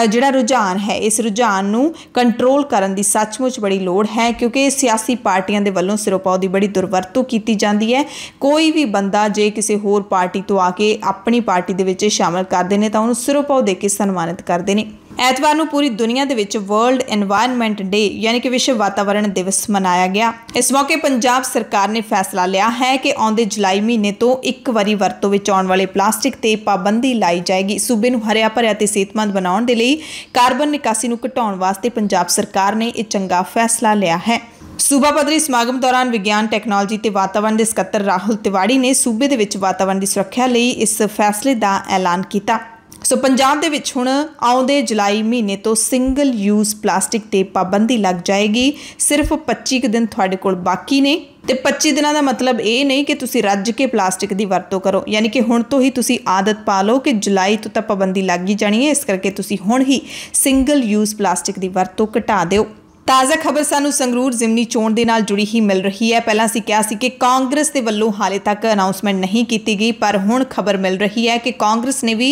Speaker 1: ਜਿਹੜਾ ਰੁਝਾਨ ਹੈ, ਇਸ ਰੁਝਾਨ ਨੂੰ ਕੰਟਰੋਲ ਕਰਨ ਦੀ ਸੱਚਮੁੱਚ ਬੜੀ ਲੋੜ ਹੈ, ਕਿਉਂਕਿ ਸਿਆਸੀ ਪਾਰਟੀਆਂ ਦੇ ਵੱਲੋਂ ਸਿਰੋਪਾਓ ਦੀ ਬੜੀ ਦੁਰਵਰਤੋਂ ਕੀਤੀ ਜਾਂਦੀ ਹੈ। ਕੋਈ ਵੀ ਬੰਦਾ ਜੇ ਕਿਸੇ ਹੋਰ ਪਾਰਟੀ ਤੋਂ ਆ ਕੇ ਆਪਣੀ ਪਾਰਟੀ ਦੇ ਵਿੱਚ ਸ਼ਾਮਲ ਕਰਦੇ ਨੇ ਤਾਂ ਉਹਨੂੰ ਸਿਰੋਪਾਉ ਦੇ ਕੇ ਸਨਮਾਨਿਤ ਕਰਦੇ ਨੇ। ਐਤਵਾਰ ਨੂੰ ਪੂਰੀ ਦੁਨੀਆ ਦੇ ਵਿੱਚ ਵਰਲਡ এনवायरमेंट ਡੇ ਯਾਨੀ ਕਿ ਵਿਸ਼ਵ ਵਾਤਾਵਰਣ ਦਿਵਸ ਮਨਾਇਆ ਗਿਆ। ਇਸ ਮੌਕੇ ਪੰਜਾਬ ਸਰਕਾਰ ਨੇ ਫੈਸਲਾ ਲਿਆ ਹੈ ਕਿ ਆਉਂਦੇ ਜੁਲਾਈ ਮਹੀਨੇ ਤੋਂ ਇੱਕ ਵਾਰੀ ਵਰਤੋਂ ਵਿੱਚ ਆਉਣ ਵਾਲੇ ਪਲਾਸਟਿਕ ਤੇ ਪਾਬੰਦੀ ਲਾਈ ਜਾਏਗੀ। ਸੂਬੇ ਨੂੰ ਹਰਿਆ ਭਰਿਆ ਤੇ ਸਿਹਤਮੰਦ ਬਣਾਉਣ ਦੇ ਲਈ ਕਾਰਬਨ ਨਿਕਾਸੀ ਨੂੰ ਘਟਾਉਣ ਵਾਸਤੇ ਪੰਜਾਬ ਸਰਕਾਰ ਨੇ ਇਹ ਚੰਗਾ ਫੈਸਲਾ ਲਿਆ ਹੈ। ਸੂਬਾ ਪੱਧਰੀ ਸਮਾਗਮ ਦੌਰਾਨ ਵਿਗਿਆਨ, ਟੈਕਨੋਲੋਜੀ ਤੇ ਵਾਤਾਵਰਣ ਦੇ ਸਕੱਤਰ ਰਾਹੁਲ ਤਿਵਾੜੀ ਨੇ ਸੂਬੇ ਦੇ ਵਿੱਚ ਵਾਤਾਵਰਣ ਦੀ ਸੁਰੱਖਿਆ ਲਈ ਇਸ ਫੈਸਲੇ ਦਾ ਐਲਾਨ ਕੀਤਾ। ਸੋ ਪੰਜਾਬ ਦੇ ਵਿੱਚ ਹੁਣ ਆਉਂਦੇ ਜੁਲਾਈ ਮਹੀਨੇ ਤੋਂ ਸਿੰਗਲ ਯੂਜ਼ ਪਲਾਸਟਿਕ ਤੇ ਪਾਬੰਦੀ ਲੱਗ ਜਾਏਗੀ। ਸਿਰਫ 25 ਕੁ ਦਿਨ ਤੁਹਾਡੇ ਕੋਲ ਬਾਕੀ ਨੇ। ਤੇ 25 ਦਿਨਾਂ ਦਾ ਮਤਲਬ ਇਹ ਨਹੀਂ ਕਿ ਤੁਸੀਂ ਰੱਜ ਕੇ ਪਲਾਸਟਿਕ ਦੀ ਵਰਤੋਂ ਕਰੋ। ਯਾਨੀ ਕਿ ਹੁਣ ਤੋਂ ਹੀ ਤੁਸੀਂ ਆਦਤ ਪਾ ਲਓ ਕਿ ਜੁਲਾਈ ਤੋਂ ਤਾਂ ਪਾਬੰਦੀ ਲੱਗ ਹੀ ਜਾਣੀ ਹੈ। ਇਸ ਕਰਕੇ ਤੁਸੀਂ ਹੁਣ ਹੀ ਸਿੰਗਲ ਯੂਜ਼ ਪਲਾਸਟਿਕ ਦੀ ਵਰਤੋਂ ਘਟਾ ਦਿਓ। ਤਾਜ਼ਾ ਖਬਰ ਸਾਨੂੰ ਸੰਗਰੂਰ ਜ਼ਿਮਨੀ ਚੋਣ ਦੇ ਨਾਲ ਜੁੜੀ ਹੀ ਮਿਲ ਰਹੀ ਹੈ। ਪਹਿਲਾਂ ਅਸੀਂ ਕਿਹਾ ਸੀ ਕਿ ਕਾਂਗਰਸ ਦੇ ਵੱਲੋਂ ਹਾਲੇ ਤੱਕ ਅਨਾਉਂਸਮੈਂਟ ਨਹੀਂ ਕੀਤੀ ਗਈ, ਪਰ ਹੁਣ ਖਬਰ ਮਿਲ ਰਹੀ ਹੈ ਕਿ ਕਾਂਗਰਸ ਨੇ ਵੀ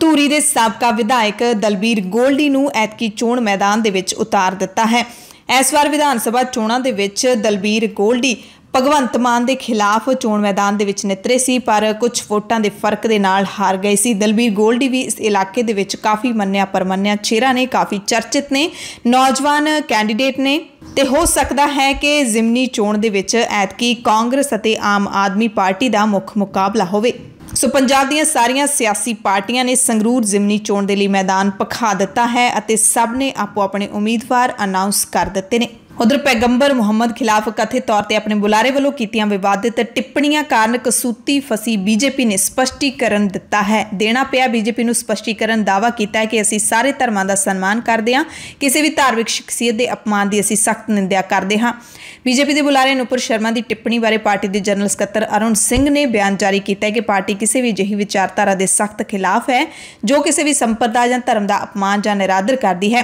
Speaker 1: ਧੂਰੀ ਦੇ ਸਾਬਕਾ ਵਿਧਾਇਕ ਦਲਬੀਰ ਗੋਲਡੀ ਨੂੰ ਐਤਕੀ ਚੋਣ ਮੈਦਾਨ ਦੇ ਵਿੱਚ ਉਤਾਰ ਦਿੱਤਾ ਹੈ। ਇਸ ਵਾਰ ਵਿਧਾਨ ਸਭਾ ਚੋਣਾਂ ਦੇ ਵਿੱਚ ਦਲਬੀਰ ਗੋਲਡੀ ਭਗਵੰਤ ਮਾਨ ਦੇ ਖਿਲਾਫ ਚੋਣ ਮੈਦਾਨ ਦੇ ਵਿੱਚ ਨਿਤਰੇ ਸੀ, ਪਰ ਕੁਝ ਵੋਟਾਂ ਦੇ ਫ਼ਰਕ ਦੇ ਨਾਲ ਹਾਰ ਗਏ ਸੀ। ਦਲਬੀਰ ਗੋਲਡੀ ਵੀ ਇਸ ਇਲਾਕੇ ਦੇ ਵਿੱਚ ਕਾਫੀ ਮੰਨਿਆ ਪਰਮੰਨਿਆ ਚਿਹਰਾ ਨੇ ਕਾਫੀ ਚਰਚਿਤ ਨੇ, ਨੌਜਵਾਨ ਕੈਂਡੀਡੇਟ ਨੇ ਤੇ ਹੋ ਸਕਦਾ ਹੈ ਕਿ ਜ਼ਿਮਨੀ ਚੋਣ ਦੇ ਵਿੱਚ ਐਤਕੀ ਕਾਂਗਰਸ ਅਤੇ ਆਮ ਆਦਮੀ ਪਾਰਟੀ ਦਾ ਮੁੱਖ ਮੁਕਾਬਲਾ ਹੋਵੇ। ਸੋ ਪੰਜਾਬ ਦੀਆਂ ਸਾਰੀਆਂ ਸਿਆਸੀ ਪਾਰਟੀਆਂ ਨੇ ਸੰਗਰੂਰ ਜ਼ਿਮਨੀ ਚੋਣ ਦੇ ਲਈ ਮੈਦਾਨ ਪਖਾ ਦਿੱਤਾ ਹੈ ਅਤੇ ਸਭ ਨੇ ਆਪੋ ਆਪਣੇ ਉਮੀਦਵਾਰ ਅਨਾਉਂਸ ਕਰ ਦਿੱਤੇ ਨੇ। ਉਧਰ ਪੈਗੰਬਰ ਮੁਹੰਮਦ ਖਿਲਾਫ ਕਥਿਤ ਤੌਰ ਤੇ ਆਪਣੇ ਬੁਲਾਰੇ ਵੱਲੋਂ ਕੀਤੀਆਂ ਵਿਵਾਦਿਤ ਟਿੱਪਣੀਆਂ ਕਾਰਨ ਕਸੂਤੀ ਫਸੀ ਬੀਜੇਪੀ ਨੇ ਸਪਸ਼ਟੀਕਰਨ ਦਿੱਤਾ ਹੈ। ਦੇਣਾ ਪਿਆ ਬੀਜੇਪੀ ਨੂੰ ਸਪਸ਼ਟੀਕਰਨ ਦਾਵਾ ਕੀਤਾ ਹੈ ਕਿ ਅਸੀਂ ਸਾਰੇ ਧਰਮਾਂ ਦਾ ਸਨਮਾਨ ਕਰਦੇ ਹਾਂ। ਕਿਸੇ ਵੀ ਧਾਰਮਿਕ ਸ਼ਖਸੀਅਤ ਦੇ ਅਪਮਾਨ ਦੀ ਅਸੀਂ ਸਖਤ ਨਿੰਦਿਆ ਕਰਦੇ ਹਾਂ। ਬੀਜੇਪੀ ਦੇ ਬੁਲਾਰੇ ਨੂਪੁਰ ਸ਼ਰਮਾ ਦੀ ਟਿੱਪਣੀ ਬਾਰੇ ਪਾਰਟੀ ਦੇ ਜਨਰਲ ਸਕੱਤਰ ਅਰੁਣ ਸਿੰਘ ਨੇ ਬਿਆਨ ਜਾਰੀ ਕੀਤਾ ਹੈ ਕਿ ਪਾਰਟੀ ਕਿਸੇ ਵੀ ਅਜਿਹੀ ਵਿਚਾਰਧਾਰਾ ਦੇ ਸਖਤ ਖਿਲਾਫ ਹੈ, ਜੋ ਕਿਸੇ ਵੀ ਸੰਪਰਦਾ ਜਾਂ ਧਰਮ ਦਾ ਅਪਮਾਨ ਜਾਂ ਨਿਰਾਦਰ ਕਰਦੀ ਹੈ।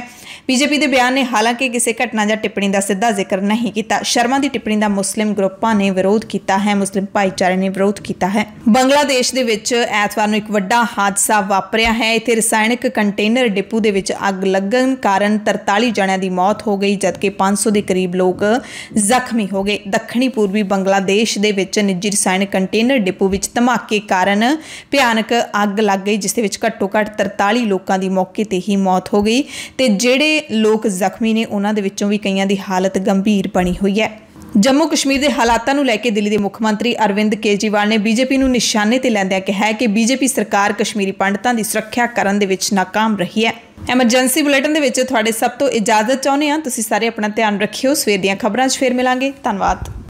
Speaker 1: ਬੀਜੇਪੀ ਦੇ ਬਿਆਨ ਨੇ ਹਾਲਾਂਕਿ ਕਿਸੇ ਘਟਨਾ ਜਾਂ ਟਿੱਪਣੀ ਦਾ ਸਿੱਧਾ ਜ਼ਿਕਰ ਨਹੀਂ ਕੀਤਾ। ਸ਼ਰਮਾ ਦੀ ਟਿੱਪਣੀ ਦਾ ਮੁਸਲਿਮ ਗਰੁੱਪਾਂ ਨੇ ਵਿਰੋਧ ਕੀਤਾ ਹੈ, ਮੁਸਲਿਮ ਭਾਈਚਾਰੇ ਨੇ ਵਿਰੋਧ ਕੀਤਾ ਹੈ। ਬੰਗਲਾਦੇਸ਼ ਦੇ ਵਿੱਚ ਐਤਵਾਰ ਨੂੰ ਇੱਕ ਵੱਡਾ ਹਾਦਸਾ ਵਾਪਰਿਆ ਹੈ। ਇੱਥੇ ਰਸਾਇਣਕ ਕੰਟੇਨਰ ਡਿਪੂ ਦੇ ਵਿੱਚ ਅੱਗ ਲੱਗਣ ਕਾਰਨ 43 ਜਣਿਆਂ ਦੀ ਮੌਤ ਹੋ ਗਈ, ਜਦਕਿ 500 ਦੇ ਕਰੀਬ ਲੋਕ ਜ਼ਖਮੀ ਹੋ ਗਏ। ਦੱਖਣੀ ਪੂਰਬੀ ਬੰਗਲਾਦੇਸ਼ ਦੇ ਵਿੱਚ ਨਿੱਜੀ ਰਸਾਇਣਕ ਕੰਟੇਨਰ ਡਿਪੂ ਵਿੱਚ ਧਮਾਕੇ ਕਾਰਨ ਭਿਆਨਕ ਅੱਗ ਲੱਗ ਗਈ, ਜਿਸ ਦੇ ਵਿੱਚ ਘੱਟੋ-ਘੱਟ 43 ਲੋਕਾਂ ਦੀ ਮੌਕੇ ਤੇ ਹੀ ਮੌਤ ਹੋ ਗਈ ਤੇ ਜਿਹੜੇ ਲੋਕ ਜ਼ਖਮੀ ਨੇ, ਉਹਨਾਂ ਦੇ ਵਿੱਚੋਂ ਵੀ ਕਈਆਂ ਦੀ ਹਾਲਤ ਗੰਭੀਰ ਬਣੀ ਹੋਈ ਹੈ। ਜੰਮੂ ਕਸ਼ਮੀਰ ਦੇ ਹਾਲਾਤਾਂ ਨੂੰ ਲੈ ਕੇ ਦਿੱਲੀ ਦੇ ਮੁੱਖ ਮੰਤਰੀ ਅਰਵਿੰਦ ਕੇਜਰੀਵਾਲ ਨੇ ਬੀਜੇਪੀ ਨੂੰ ਨਿਸ਼ਾਨੇ ਤੇ ਲੈਂਦਿਆਂ ਕਿਹਾ ਹੈ ਕਿ ਬੀਜੇਪੀ ਸਰਕਾਰ ਕਸ਼ਮੀਰੀ ਪੰਡਤਾਂ ਦੀ ਸੁਰੱਖਿਆ ਕਰਨ ਦੇ ਵਿੱਚ ਨਾਕਾਮ ਰਹੀ ਹੈ। ਐਮਰਜੈਂਸੀ ਬੁਲੇਟਿਨ ਦੇ ਵਿੱਚ ਤੁਹਾਡੇ ਸਭ ਤੋਂ ਇਜਾਜ਼ਤ ਚਾਹੁੰਦੇ ਹਾਂ। ਤੁਸੀਂ ਸਾਰੇ ਆਪਣਾ ਧਿਆਨ ਰੱਖਿਓ। ਸਵੇਰ ਦੀਆਂ ਖਬਰਾਂ 'ਚ ਫੇਰ ਮਿਲਾਂਗੇ। ਧੰਨਵਾਦ।